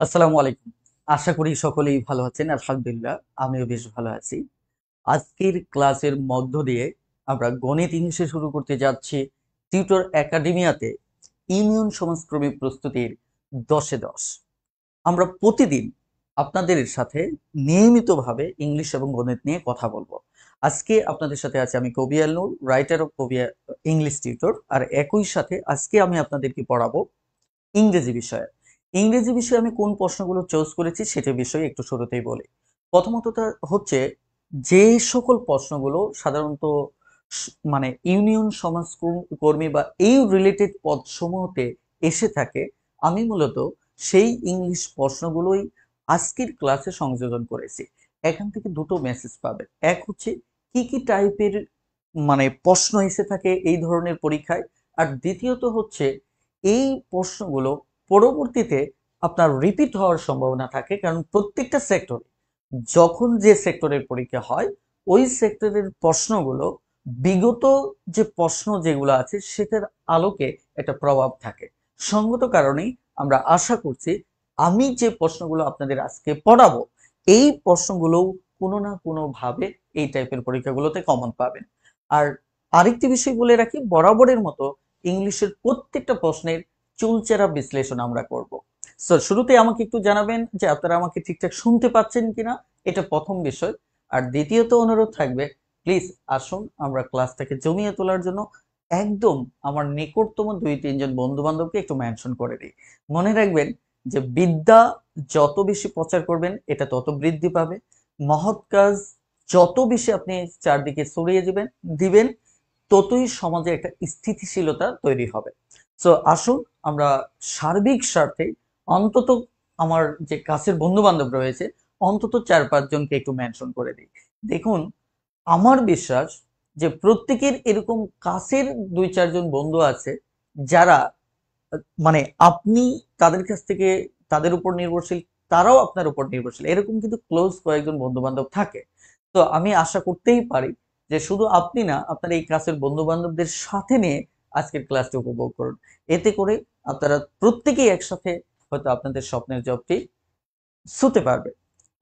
আসসালামু আলাইকুম। আশা করি সকলেই ভালো আছেন, আলহামদুলিল্লাহ। আমিও বেশ ভালো আছি। আজকের ক্লাসের মধ্য দিয়ে আমরা গণিত ইংলিশে শুরু করতে যাচ্ছি টিউটর একাডেমিয়াতে ইউনিয়ন সমাজক্রমিক প্রস্তুতির দশে দশ। আমরা প্রতিদিন আপনাদের সাথে নিয়মিতভাবে ইংলিশ এবং গণিত নিয়ে কথা বলব। আজকে আপনাদের সাথে আছে আমি কবি আলনুর, রাইটার অফ কবি ইংলিশ টিউটর। আর একই সাথে আজকে আমি আপনাদেরকে পড়াবো ইংরেজি বিষয়ে। ইংরেজি বিষয়ে আমি কোন প্রশ্নগুলো চুজ করেছি সেটা বিষয়ে একটু শুরুতেই বলি। প্রথমত হচ্ছে, যে সকল প্রশ্নগুলো সাধারণত মানে ইউনিয়ন সমাজ কর্মী বা এই রিলেটেড পদসমূহতে এসে থাকে, আমি মূলত সেই ইংলিশ প্রশ্নগুলোই আজকের ক্লাসে সংযোজন করেছি। এখান থেকে দুটো মেসেজ পাবে এক হচ্ছে, কি কি টাইপের মানে প্রশ্ন এসে থাকে এই ধরনের পরীক্ষায়? আর দ্বিতীয়ত হচ্ছে, এই প্রশ্নগুলো পরবর্তীতে আপনার রিপিট হওয়ার সম্ভাবনা থাকে, কারণ প্রত্যেকটা সেক্টরে যখন যে সেক্টরের পরীক্ষা হয়, ওই সেক্টরের প্রশ্নগুলো, বিগত যে প্রশ্ন যেগুলো আছে, সেটার আলোকে একটা প্রভাব থাকে। সঙ্গত কারণেই আমরা আশা করছি, আমি যে প্রশ্নগুলো আপনাদের আজকে পড়াবো, এই প্রশ্নগুলো কোনো না কোনো ভাবে এই টাইপের পরীক্ষাগুলোতে কমন পাবেন। আর আরেকটি বিষয় বলে রাখি, বরাবরের মতো ইংলিশের প্রত্যেকটা প্রশ্নের চুলচেরা বিশ্লেষণ আমরা করব। সো শুরুতে আমাকে একটু জানাবেন যে আপনারা আমাকে ঠিকঠাক শুনতে পাচ্ছেন কিনা? এটা প্রথম বিষয়। আর দ্বিতীয়ত অনুরোধ থাকবে প্লিজ আসুন, আমরা ক্লাসটাকে জমিয়ে তোলার জন্য একদম আমার নিকটতম দুই, তিনজন বন্ধু বান্ধবকে একটু মেনশন করে দিই। মনে রাখবেন যে বিদ্যা যত বেশি প্রচার করবেন, এটা তত বৃদ্ধি পাবে। মহৎ কাজ যত বেশি আপনি চারদিকে ছড়িয়ে দিবেন দিবেন, ততই সমাজে একটা স্থিতিশীলতা তৈরি হবে। সো আসুন আমরা সার্বিক স্বার্থে অন্তত আমার যে কাছের বন্ধু বান্ধব রয়েছে, অন্তত চার পাঁচজনকে একটু মেনশন করে দিই। দেখুন, আমার বিশ্বাস যে প্রত্যেকের এরকম কাছের দুই চারজন বন্ধু আছে, যারা মানে আপনি তাদের কাছ থেকে তাদের উপর নির্ভরশীল, তারাও আপনার উপর নির্ভরশীল। এরকম কিন্তু ক্লোজ কয়েকজন বন্ধু বান্ধব থাকে। তো আমি আশা করতেই পারি যে শুধু আপনি না, আপনার এই কাছের বন্ধু বান্ধবদের সাথে নিয়ে আজকের ক্লাসটি উপভোগ করুন। এতে করে আপনারা প্রত্যেকেই একসাথে হয়তো আপনাদের স্বপ্নের জবটি শুতে পারবে।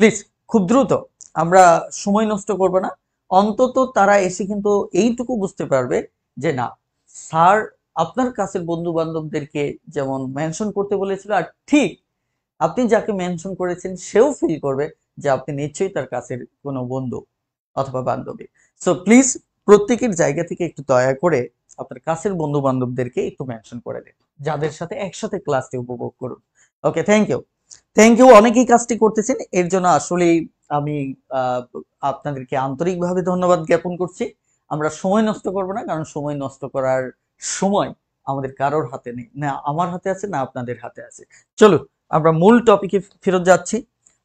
প্লিজ খুব দ্রুত। আমরা সময় নষ্ট করব না। অন্তত তারা এসে কিন্তু এইটুকু বুঝতে পারবে যে না, স্যার আপনার কাছের বন্ধু বান্ধবদেরকে যেমন মেনশন করতে বলেছিল, আর ঠিক আপনি যাকে মেনশন করেছেন, সেও ফিল করবে যে আপনি নিশ্চয়ই তার কাছের কোনো বন্ধু অথবা বান্ধবী। সো প্লিজ প্রত্যেকের জায়গা থেকে একটু দয়া করে আপনার কাছের বন্ধু বান্ধবদেরকে একটু মেনশন করে দিন। যাদের সাথে একসাথে ক্লাসটি উপভোগ করুন। Okay thank you thank you অনেকেই কাজটি করতেছেন। এর জন্য আসলেই আমি আপনাদেরকে আন্তরিকভাবে ধন্যবাদ জ্ঞাপন করছি। আমরা সময় নষ্ট করব না, কারণ সময় নষ্ট করার সময় আমাদের কারোর হাতে নেই। না আমার হাতে আছে, না আপনাদের হাতে আছে। চলো আমরা মূল টপিকে ফেরত যাচ্ছি।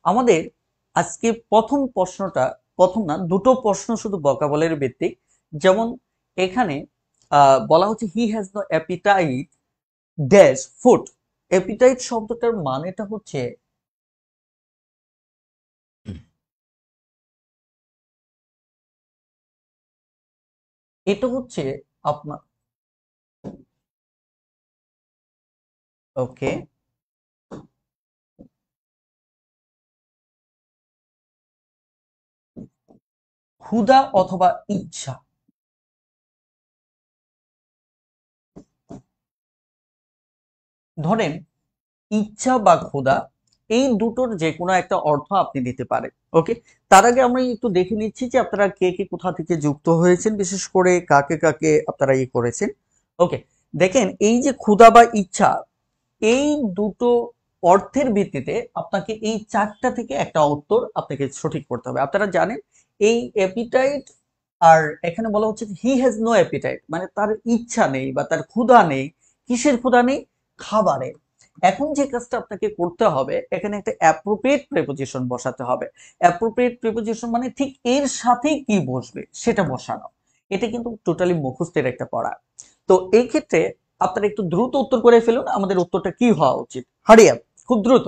আমাদের আজকে প্রথম প্রশ্নটা, প্রথম না, দুটো প্রশ্ন শুধু বকাবলের ভিত্তিক। যেমন, এখানে বলা হচ্ছে he has no appetite dash food appetite শব্দটার মানেটা হচ্ছে এটা হচ্ছে আপনার ওকে ক্ষুধা অথবা ইচ্ছা। ধরেন, ইচ্ছা বা ক্ষুধা এই দুটোর যে কোনো একটা অর্থ আপনি দিতে পারেন ওকে তার আগে আমরা একটু দেখে নিচ্ছি যে আপনারা কে কে কোথা থেকে যুক্ত হয়েছেন, বিশেষ করে কাকে কাকে আপনারা ইয়ে করেছেন ওকে দেখেন, এই যে ক্ষুধা বা ইচ্ছা, এই দুটো অর্থের ভিত্তিতে আপনাকে এই চারটা থেকে একটা উত্তর আপনাকে সঠিক করতে হবে। আপনারা জানেন, এই অ্যাপিটাইট আর এখানে বলা হচ্ছে হি হ্যাজ নো অ্যাপিটাইট মানে তার ইচ্ছা নেই বা তার ক্ষুধা নেই, কিসের ক্ষুধা নেই? খাবারের এখন যে কাজটা আপনাকে করতে হবে, এখানে একটা অ্যাপ্রোপ্রিয়েট প্রেপোজিশন বসাতে হবে। অ্যাপ্রোপ্রিয়েট প্রেপোজিশন মানে ঠিক এর সাথেই কি বসবে, সেটা বসানো। এটা কিন্তু টোটালি মুখস্থের একটা পড়া। তো এই ক্ষেত্রে আপনারা একটু দ্রুত উত্তর করে ফেলুন, আমাদের উত্তরটা কি হওয়া উচিত। হারিয়া খুব দ্রুত।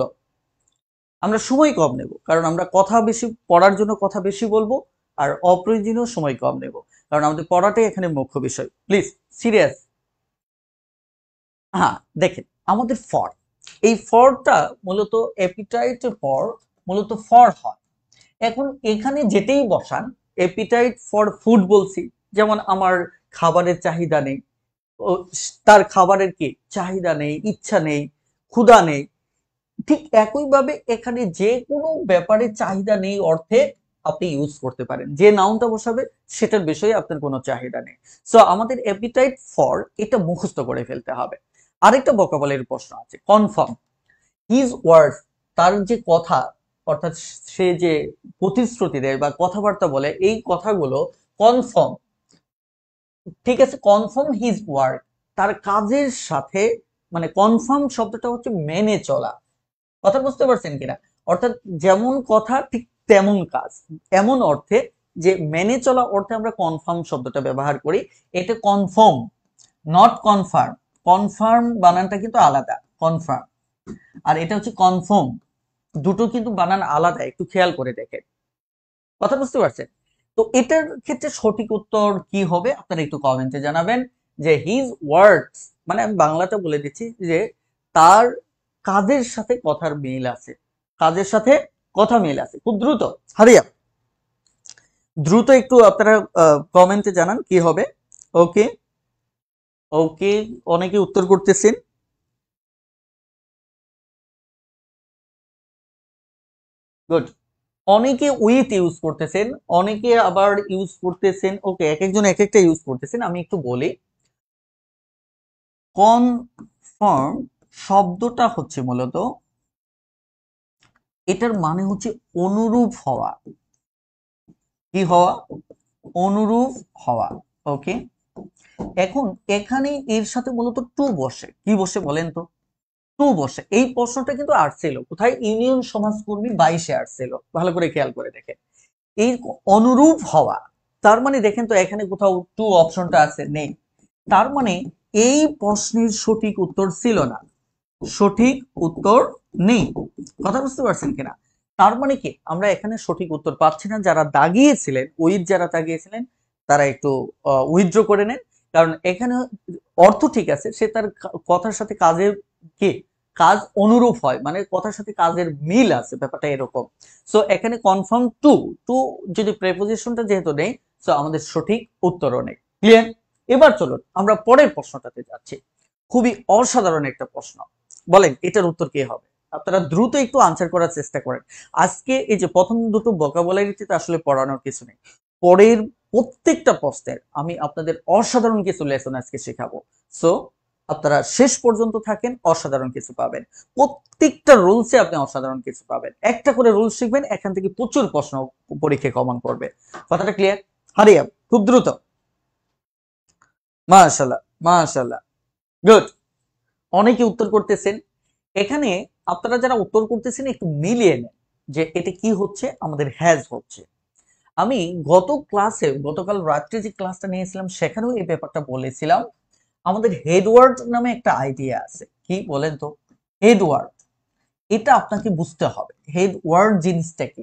আমরা সময় কম নেব, কারণ আমরা কথা বেশি, পড়ার জন্য কথা বেশি বলব, আর অপ্রয়োজনীয় সময় কম নেব। কারণ আমাদের পড়াটাই এখানে মুখ্য বিষয়। প্লিজ সিরিয়াস হ্যাঁ দেখেন, আমাদের ফর, এই ফরটা মূলত এপিটাইট ফর মূলত ফর হয়। এখন এখানে যেতেই বসান এপিটাইট ফর ফুড বলছি, যেমন আমার খাবারের চাহিদা নেই তার খাবারের কি চাহিদা নেই, ইচ্ছা নেই, ক্ষুধা নেই, ঠিক একইভাবে এখানে যে কোনো ব্যাপারে চাহিদা নেই অর্থে আপনি ইউজ করতে পারেন। যে নাউনটা বসাবে, সেটার বিষয়ে আপনার কোনো চাহিদা নেই। সো আমাদের অ্যাপিটাইট ফর এটা মুখস্থ করে ফেলতে হবে। আরেকটা বকাবলের প্রশ্ন আছে কনফার্ম হিজ ওয়ার্ড তার যে কথা, অর্থাৎ সে যে প্রতিশ্রুতি দেয় বা কথাবার্তা বলে, এই কথাগুলো কনফার্ম ঠিক আছে কনফার্ম হিজ ওয়ার্ক তার কাজের সাথে মানে কনফার্ম শব্দটা হচ্ছে মেনে চলা। কথা বুঝতে পারছেন কিনা? অর্থাৎ যেমন কথা, ঠিক তেমন কাজ। এমন অর্থে যে মেনে চলা অর্থে আমরা কনফার্ম শব্দটা ব্যবহার করি, এটা কনফার্ম নট কনফার্ম কনফার্ম বানানটা কিন্তু আলাদা কনফার্ম আর এটা হচ্ছে কনফার্ম দুটো কিন্তু বানান আলাদা, একটু খেয়াল করে দেখেন। কথা বুঝতে পারছেন? তো এটার ক্ষেত্রে সঠিক উত্তর কি হবে? আপনারা একটু কমেন্টে জানাবেন যে হিজ ওয়ার্ডস মানে আমি বাংলাটা বলে দিচ্ছি যে তার কাজের সাথে কথার মিল আছে। কাজের সাথে কথা মিল আছে। খুব দ্রুত হারিয়া দ্রুত একটু আপনারা কমেন্টে জানান কি হবে। ওকে ওকে, অনেকে উত্তর করতেছেন। গুড অনেকে উইথ ইউজ করতেছেন, অনেকে আবার ইউজ করতেছেন। ওকে এক একজন এক একটা ইউজ করতেছেন, আমি একটু বলি। কনফার্ম শব্দটা হচ্ছে মূলত, এটার মানে হচ্ছে অনুরূপ হওয়া। কি হওয়া? অনুরূপ হওয়া। ওকে এখন এখানে এর সাথে মূলত টু বসে। কি বসে বলেন তো? টু বসে। এই প্রশ্নটা কিন্তু আসছিল। কোথায়? ইউনিয়ন সমাজকর্মী বাইশে আসছিল। ভালো করে খেয়াল করে দেখেন। এই অনুরূপ হওয়া, তার মানে দেখেন তো এখানে কোথাও টু অপশনটা আছে, নেই। তার মানে এই প্রশ্নের সঠিক উত্তর ছিল না। সঠিক উত্তর নেই। কথা বুঝতে পারছেন কিনা তার মানে কি? আমরা এখানে সঠিক উত্তর পাচ্ছি না। যারা দাগিয়েছিলেন, উইথ যারা দাগিয়েছিলেন, তারা একটু উইথড্র করে নেন। কারণ এখানে অর্থ ঠিক আছে, সে তার কথার সাথে কাজের কে? কাজ অনুরূপ হয় মানে কথার সাথে কাজের মিল আছে, ব্যাপারটা এরকম। সো এখানে কনফার্ম টু টু যদি প্রেপোজিশনটা যেহেতু নেই সো আমাদের সঠিক উত্তরও নেই। ক্লিয়ার এবার চলুন, আমরা পরের প্রশ্নটাতে যাচ্ছি। খুবই অসাধারণ একটা প্রশ্ন। বলেন, এটার উত্তর কি হবে? আপনারা দ্রুত একটু আনসার করার চেষ্টা করেন। আজকে এই যে প্রথম দুটো বকাবলারিতে আসলে পড়ানোর কিছু নেই। পরের প্রত্যেকটা প্রশ্নের আমি আপনাদের অসাধারণ কিছু লেসন আজকে শেখাবো। সো আপনারা শেষ পর্যন্ত থাকেন, অসাধারণ কিছু পাবেন। প্রত্যেকটা রুলসে আপনি অসাধারণ কিছু পাবেন। একটা করে রুল শিখবেন, এখান থেকে প্রচুর প্রশ্ন পরীক্ষায় কমন করবে। কথাটা ক্লিয়ার হারিয়া খুব দ্রুত। মাশাল্লাহ মাশাল্লাহ গুড অনেকে উত্তর করতেছেন। এখানে আপনারা যারা উত্তর করতেছেন, একটু মিলিয়ে নেন যে এটা কি হচ্ছে, আমাদের হ্যাজ হচ্ছে। আমি গত ক্লাসে গতকাল রাত্রে যে ক্লাসটা নিয়েছিলাম, সেখানেও এই ব্যাপারটা বলেছিলাম। আমাদের হেডওয়ার্ড নামে একটা আইডিয়া আছে। কি বলেন তো? হেডওয়ার্ড এটা আপনাকে বুঝতে হবে। হেডওয়ার্ড জিনিসটা কি?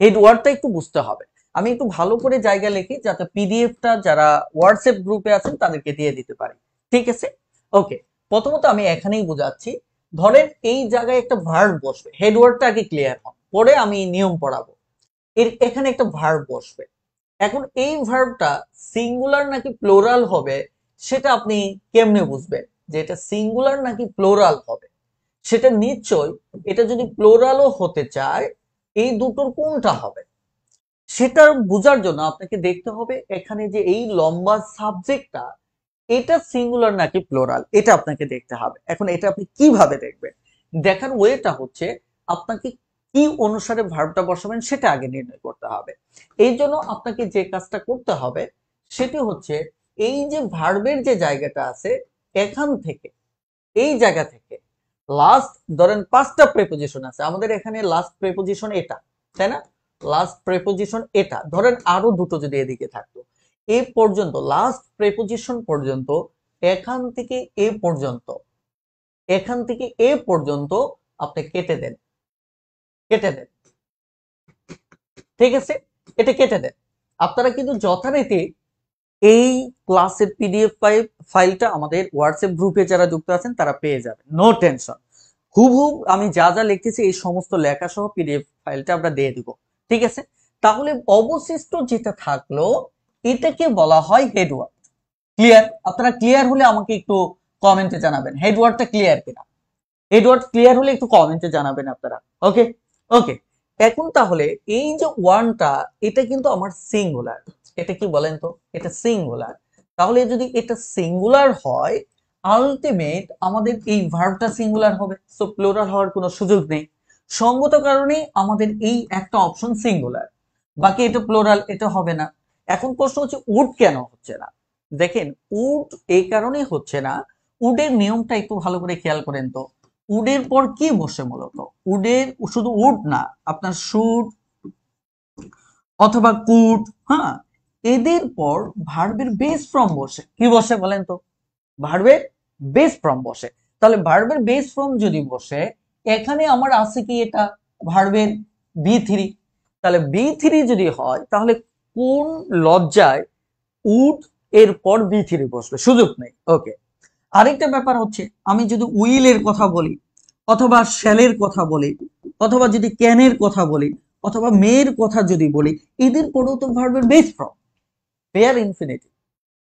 হেডওয়ার্ডটা একটু বুঝতে হবে। আমি একটু ভালো করে জায়গা লিখি, যাতে পিডিএফটা যারা হোয়াটসঅ্যাপ গ্রুপে আছেন, তাদেরকে দিয়ে দিতে পারি। ঠিক আছে? ওকে প্রথমত আমি এখানেই বোঝাচ্ছি। ধরেন এই জায়গায় একটা ভার্ব বসবে। হেডওয়ার্ডটা আগে ক্লিয়ার হন। পরে আমি নিয়ম পড়াবো। এর, এখানে একটা ভার্ব বসবে। এখন এই ভার্বটা সিঙ্গুলার নাকি প্লোরাল হবে, সেটা আপনি কেমনে বুঝবেন? যে এটা সিঙ্গুলার নাকি প্লোরাল হবে? সেটা নিশ্চয় এটা যদি প্লোরালও হতে চায়, এই দুটোর কোনটা হবে? সেটা বোঝার জন্য আপনাকে দেখতে হবে, এখানে যে এই লম্বা সাবজেক্টটা এটা সিঙ্গুলার নাকি প্লোরাল এটা আপনাকে দেখতে হবে। এখন এটা আপনি কীভাবে দেখবেন? দেখার ওয়েটা হচ্ছে, আপনাকে কি অনুসারে ভার্বটা বসাবেন সেটা আগে নির্ণয় করতে হবে। এই জন্য আপনাকে যে কাজটা করতে হবে সেটি হচ্ছে এই যে ভার্বের যে জায়গাটা আছে এখান থেকে, এই জায়গা থেকে লাস্ট ধরেন পাঁচটা প্রেপোজিশন আছে। আমাদের এখানে লাস্ট প্রেপোজিশন এটা, তাই না? লাস্ট প্রেপোজিশন এটা। ধরেন আরও দুটো যদি এদিকে থাকতো। এ পর্যন্ত লাস্ট প্রেপোজিশন পর্যন্ত, এখান থেকে এ পর্যন্ত, এখান থেকে এ পর্যন্ত আপনি কেটে দেন। কেটে দেন। ঠিক আছে? এটা কেটে দেন। আপনারা কিন্তু যথারীতি এই ক্লাসের পিডিএফ ফাইলটা আমাদের হোয়াটসঅ্যাপ গ্রুপে যারা যুক্ত আছেন, তারা পেয়ে যাবেন। নো টেনশন হুবহুব আমি যা যা লিখতেছি এই সমস্ত লেখা সহ পিডিএফ ফাইলটা আমরা দিয়ে দিব। ঠিক আছে? তাহলে অবশিষ্ট যেটা থাকল, এটাকে বলা হয় হেডওয়ার্ড ক্লিয়ার আপনারা ক্লিয়ার হলে আমাকে একটু কমেন্টে জানাবেন। হেডওয়ার্ডটা ক্লিয়ার কিনা? হেডওয়ার্ড ক্লিয়ার হলে একটু কমেন্টে জানাবেন আপনারা। ওকে ওকে এখন তাহলে এই যে ওয়ানটা এটা কিন্তু আমার সিঙ্গুলার এটা কি বলেন তো? এটা সিঙ্গুলার তাহলে যদি এটা সিঙ্গুলার হয় আলটিমেট আমাদের এই ভার্বটা সিঙ্গুলার হবে। সো প্লোরাল হওয়ার কোনো সুযোগ নেই। সঙ্গত কারণে আমাদের এই একটা অপশন সিঙ্গুলার বাকি এটা প্লোরাল এটা হবে না। এখন প্রশ্ন হচ্ছে উড কেন হচ্ছে না? দেখেন উড এই কারণে হচ্ছে না। উডের নিয়মটা একটু ভালো করে খেয়াল করেন তো। উডের পর কি বসে মূলত? উডের শুধু উড না, আপনার শুড অথবা কুট হ্যাঁ? এদের পর ভার্বের বেস ফর্ম বসে। কি বসে বলেন তো? ভার্বের বেস ফর্ম বসে। তাহলে ভার্বের বেস ফর্ম যদি বসে, এখানে আমার আছে কি এটা? ভার্বের বি থ্রি তাহলে বি থ্রি যদি হয়, তাহলে কোন লজ্জায় উড এর পর বি থ্রি বসবে? সুযোগ নেই। ওকে আরেকটা ব্যাপার হচ্ছে, আমি যদি উইলের কথা বলি, অথবা শ্যালের কথা বলি, অথবা যদি ক্যানের কথা বলি, অথবা মেয়ের কথা যদি বলি, এদের পরেও তো ভার্বের বেস ফর্ম পেয়ার ইনফিনিটি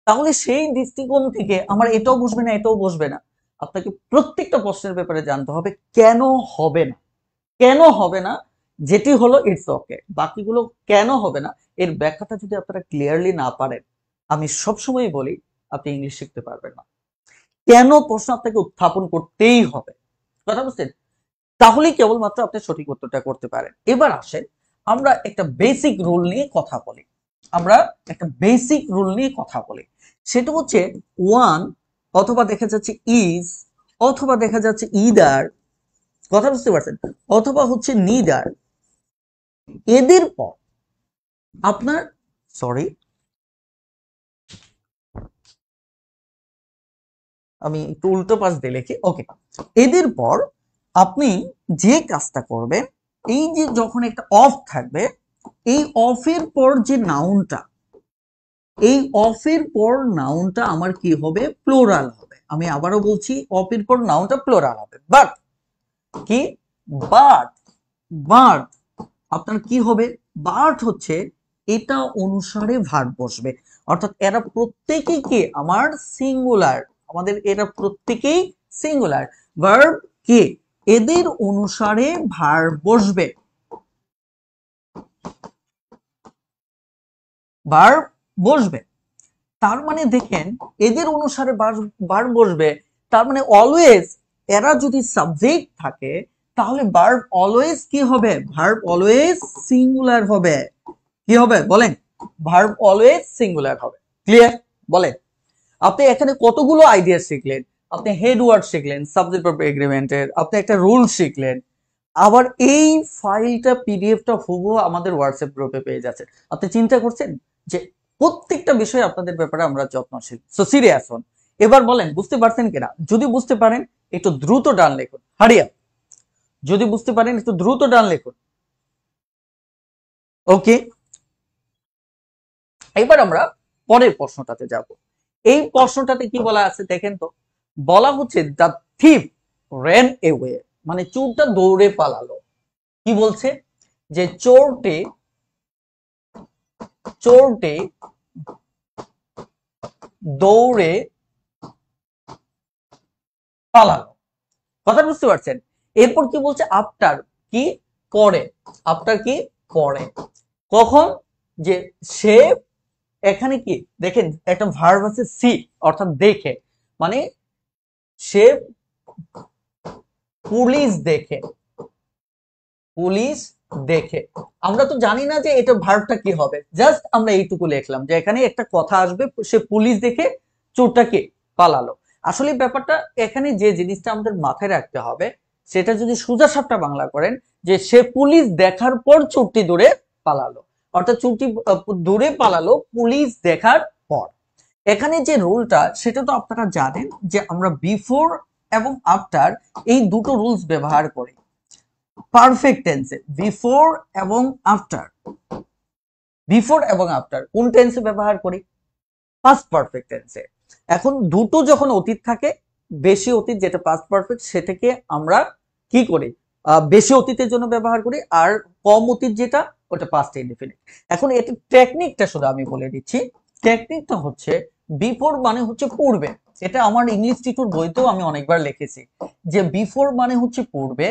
তাহলে সেই দৃষ্টিকোণ থেকে আমার এটাও বসবে না, এটাও বসবে না। আপনাকে প্রত্যেকটা প্রশ্নের ব্যাপারে জানতে হবে, কেন হবে না? কেন হবে না? যেটি হলো ইটস ওকে বাকিগুলো কেন হবে না? এর ব্যাখ্যাটা যদি আপনারা ক্লিয়ারলি না পারেন, আমি সবসময় বলি, আপনি ইংলিশ শিখতে পারবেন না। কেন প্রশ্ন আপনাকে উত্থাপন করতেই হবে? কথা বুঝছেন? তাহলেই কেবলমাত্র আপনি সঠিক উত্তরটা করতে পারেন। এবার আসেন, আমরা একটা বেসিক রুল নিয়ে কথা বলি। আমরা একটা বেসিক রুল নিয়ে কথা বলি। সেটা হচ্ছে ওয়ান অথবা দেখা যাচ্ছে ইজ অথবা দেখা যাচ্ছে ইদার কথা বুঝতে পারছেন? অথবা হচ্ছে নিদার এদের পর আপনার সরি আমি একটু উল্টো পাশ দিয়ে লিখি। ওকে এদের পর আপনি যে কাজটা করবেন, এই যে যখন একটা অফ থাকবে, এই অফের পর যে নাউনটা এই অফের পর নাউনটা আমার কি হবে? প্লোরাল হবে। আমি আবারও বলছি অফের পর নাউনটা প্লোরাল হবে। বাট কি? বাট বাট আপনার কি হবে? বাট হচ্ছে এটা অনুসারে ভার্ব বসবে। অর্থাৎ এরা প্রত্যেকেই কি? আমার সিঙ্গুলার আমাদের এরা প্রত্যেকেই সিঙ্গুলার ভার্ব কি? এদের অনুসারে ভার বসবে। ভার্ব বসবে। তার মানে দেখেন, এদের অনুসারে ভার্ব বসবে। তার মানে অলওয়েজ এরা যদি সাবজেক্ট থাকে, তাহলে ভার্ব অলওয়েজ কি হবে? ভার্ব অলওয়েজ সিঙ্গুলার হবে। কি হবে? বলেন। ভার্ব অলওয়েজ সিঙ্গুলার হবে। ক্লিয়ার বলেন। আপনি এখানে কতগুলো আইডিয়া শিখলেন? আপনি হেড ওয়ার্ড শিখলেন সাবজেক্ট অফ এগ্রিমেন্টের আপনি একটা রুল শিখলেন। আবার এই ফাইলটা পিডিএফটা হুবহু আমাদের হোয়াটসঅ্যাপ গ্রুপে পেয়ে যাচ্ছে আপনি চিন্তা করছেন যে প্রত্যেকটা বিষয়ে আপনাদের ব্যাপারে আমরা যত্নশীল সো সিরিয়াস হন। এবার বলেন, বুঝতে পারছেন কিনা? যদি বুঝতে পারেন, একটু দ্রুত ডান লিখুন। হারিয়া যদি বুঝতে পারেন, একটু দ্রুত ডান লিখুন। ওকে এবার আমরা পরের প্রশ্নটাতে যাব। এই প্রশ্নটাতে কি বলা আছে দেখেন তো? বলা হচ্ছে দ্য থিপ রেন এওয়ে মানে চোরটা দৌড়ে পালালো। কি বলছে? যে চোরটি চোরটি দৌড়ে পালালো। কথা বুঝতে পারছেন? এরপর কি বলছে? আফটার কি করে? আফটার কি করে? কখন? যে সে এখানে কি? দেখেন, একটা ভার্ব আছে সি অর্থাৎ দেখে। মানে সে পুলিশ দেখে। পুলিশ দেখে। আমরা তো জানি না যে এটা ভার্বটা কি হবে। জাস্ট আমরা এইটুকু লিখলাম যে এখানে একটা কথা আসবে, সে পুলিশ দেখে চোরটাকে পালালো। আসলে ব্যাপারটা এখানে যে জিনিসটা আমাদের মাথায় রাখতে হবে, সেটা যদি সোজা সাপটা বাংলা করেন, যে সে পুলিশ দেখার পর চোরটি দূরে পালালো। অর্থাৎ চোরটি দূরে পালালো পুলিশ দেখার পর। এখানে যে রুলটা, সেটা তো আপনারা জানেন যে আমরা বিফোর এবং আফটার এই দুটো রুলস ব্যবহার করি। পারফেক্ট টেন্সে, বিফোর এবং আফটার। বিফোর এবং আফটার, কোন টেন্সে ব্যবহার করি? পাস্ট পারফেক্ট টেন্সে। এখন দুটো যখন অতীত থাকে, বেশি অতীত যেটা পাস্ট পারফেক্ট, সেটাকে আমরা কি করি? বেশি অতীতের জন্য ব্যবহার করি, আর কম অতীত যেটা, ওটা পাস্ট ইনডিফিনিট এখন এটা টেকনিকটা শুধু আমি বলে দিচ্ছি। টেকনিকটা হচ্ছে বিফোর মানে হচ্ছে পূর্বে। এটা আমার ইংলিশ টিচুর বইতেও আমি অনেকবার লিখেছি যে বিফোর মানে হচ্ছে পূর্বে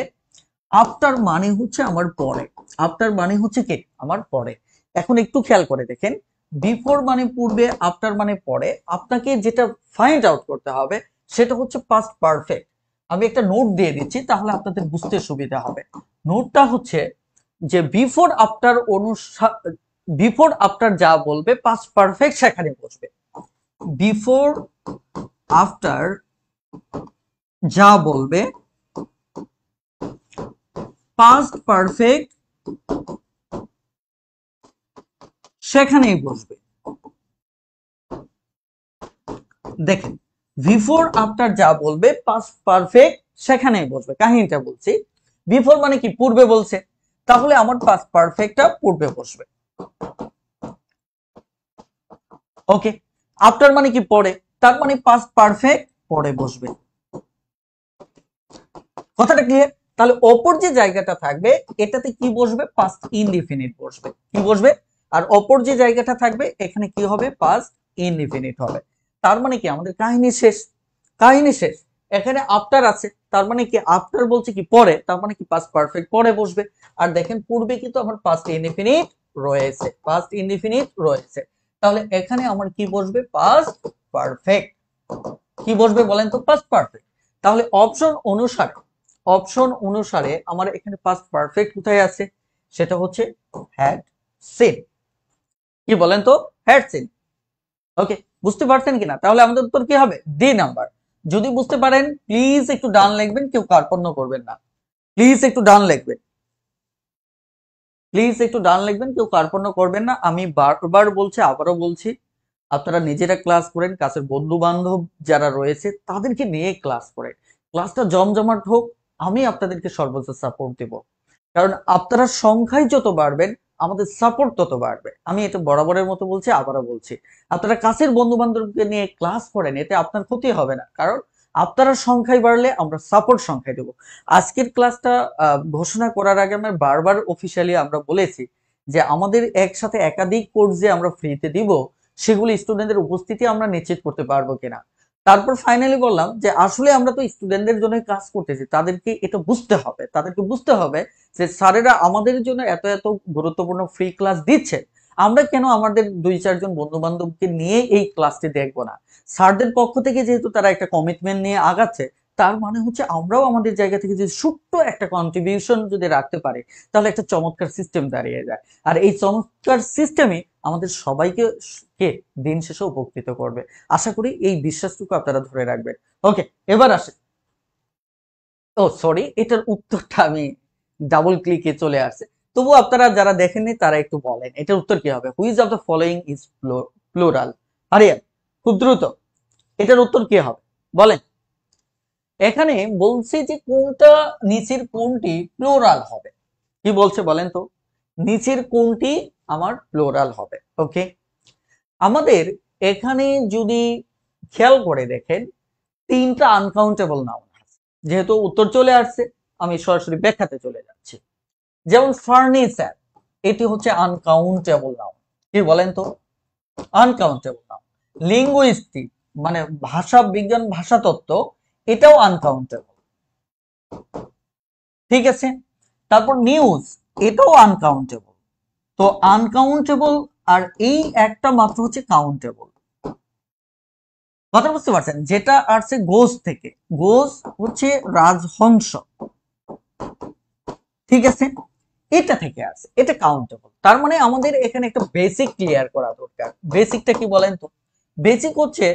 আফটার মানে হচ্ছে আমার পরে। আফটার মানে হচ্ছে কে? আমার পরে। এখন একটু খেয়াল করে দেখেন। বিফোর মানে পূর্বে আফটার মানে পরে। আপনাকে যেটা ফাইন্ড আউট করতে হবে, সেটা হচ্ছে পাস্ট পারফেক্ট আমি একটা নোট দিয়ে দিচ্ছি, তাহলে আপনাদের বুঝতে সুবিধা হবে। নোটটা হচ্ছে যে বিফোর আফটার অনুসার বিফোর আফটার যা বলবে পাস্ট পারফেক্ট সেখানে বসবে। বিফোর আফটার যা বলবে পাস্ট পারফেক্ট সেখানেই বসবে। দেখেন বিফোর আফটার যা বলবে পাস্ট পারফেক্ট সেখানেই বসবে। কাহিনীটা বলছি। বিফোর মানে কি? পূর্বে বলছে। তাহলে আমার পাস্ট পারফেক্টটা পূর্বে বসবে। ওকে আফটার মানে কি? পরে। তার মানে পাস্ট পারফেক্ট পরে বসবে। কথাটা ক্লিয়ার তাহলে অপর যে জায়গাটা থাকবে, এটাতে কি বসবে? পাস্ট ইনডিফিনিট বসবে। কি বসবে? আর অপর যে জায়গাটা থাকবে, এখানে কি হবে? পাস্ট ইনডিফিনিট হবে। তার মানে কি? আমাদের কাহিনী শেষ। কাহিনী শেষ। এখানে আফটার আছে। তার মানে কি? আফটার বলছে কি? পরে। তার মানে কি? পাস্ট পারফেক্ট পরে বসবে। আর দেখেন, পূর্বে কিন্তু আমার পাস্ট ইনডিফিনিট রয়েছে। পাস্ট ইনডিফিনিট রয়েছে। তাহলে এখানে আমার কি বসবে? পাস্ট পারফেক্ট কি বসবে বলেন তো? পাস্ট পারফেক্ট তাহলে অপশন অনুসারে অপশন অনুসারে আমার এখানে পাস্ট পারফেক্ট কোথায় আছে? সেটা হচ্ছে হ্যাড সিন কি বলেন তো? হ্যাড সিন ওকে বুঝতে পারছেন কিনা? তাহলে আমাদের উত্তর কি হবে? ডি নাম্বার যদি বুঝতে পারেন প্লিজ একটু ডান লিখবেন, কেউ কার্পণ্য করবেন না। প্লিজ একটু ডান লিখবেন। প্লিজ একটু ডান লিখবেন, কেউ কার্পণ্য করবেন না। আমি বারবার বলছি, আবারও বলছি, আপনারা নিজেরা ক্লাস করেন কাছের বন্ধু বান্ধব যারা রয়েছে, তাদেরকে নিয়ে ক্লাস করেন। ক্লাসটা জমজমাট হোক, আমি আপনাদেরকে সর্বোচ্চ সাপোর্ট দেব। কারণ আপনারা সংখ্যায় যত বাড়বেন আমাদের সাপোর্ট তত বাড়বে। আমি এটা বরাবরের মতো বলছি, আবারও বলছি। আপনারা কাছের বন্ধু বান্ধবকে নিয়ে ক্লাস করেন, এতে আপনার ক্ষতি হবে না। কারণ আপনারা সংখ্যায় বাড়লে আমরা সাপোর্ট সংখ্যায় দেবো। আজকের ক্লাসটা ঘোষণা করার আগে আমরা বারবার অফিসিয়ালি আমরা বলেছি যে আমাদের একসাথে একাধিক কোর্স যে আমরা ফ্রিতে দিব, সেগুলি স্টুডেন্টদের উপস্থিতি আমরা নিশ্চিত করতে পারব কিনা। তারপর ফাইনালি বললাম যে আসলে আমরা তো স্টুডেন্টদের জন্য কাজ করতেছি, তাদেরকে এটা বুঝতে হবে। তাদেরকে বুঝতে হবে যে স্যারেরা আমাদের জন্য এত এত গুরুত্বপূর্ণ ফ্রি ক্লাস দিচ্ছে, আমরা কেন আমাদের দুই চারজন বন্ধু বান্ধবকে নিয়ে এই ক্লাসটি দেখব না? স্যারদের পক্ষ থেকে যেহেতু তারা একটা কমিটমেন্ট নিয়ে আগাচ্ছে, তার মানে হচ্ছে আমরাও আমাদের জায়গা থেকে যদি ছোট্ট একটা কন্ট্রিবিউশন যদি রাখতে পারি, তাহলে একটা চমৎকার সিস্টেম দাঁড়িয়ে যায়। আর এই চমৎকার সিস্টেমে আমাদের সবাইকে কে দিন শেষে উপকৃত করবে। আশা করি এই বিশ্বাসটুকু আপনারা ধরে রাখবেন। ওকে এবার আসে। ও সরি এটার উত্তরটা আমি ডাবল ক্লিকে চলে আসছে। তবু আপনারা যারা দেখেননি, তারা একটু বলেন, এটার উত্তর কি হবে? Which of the following is plural Ariyan খুব দ্রুত, এটার উত্তর কি হবে? বলেন। এখানে বলছে যে কোনটা নিচের কোনটি প্লোরাল হবে। কি বলছে বলেন তো? নিচের কোনটি আমার প্লোরাল হবে, ওকে? আমাদের এখানে যদি খেয়াল করে দেখেন, তিনটা আনকাউন্টেবল নাউন আছে। যেহেতু উত্তর চলে আসছে আমি সরাসরি ব্যাখ্যাতে চলে যাচ্ছি। যেমন ফার্নিচার এটি হচ্ছে আনকাউন্টেবল নাউন কি বলেন তো? আনকাউন্টেবল নাউন লিঙ্গুইস্টিক মানে ভাষা, বিজ্ঞান, ভাষাতত্ত্ব, এটাও আনকাউন্টেবল ঠিক আছে? তারপর নিউজ এটাও আনকাউন্টেবল তো আনকাউন্টেবল আর এই একটা মাত্র হচ্ছে কাউন্টেবল কথা বুঝতে পারছেন? যেটা আসছে গোস থেকে। গোস হচ্ছে রাজহংস। ঠিক আছে? এটা থেকে আছে, এটা কাউন্টেবল তার মানে আমাদের এখানে একটা বেসিক ক্লিয়ার করা দরকার। বেসিকটা কি বলেন তো? বেসিক হচ্ছে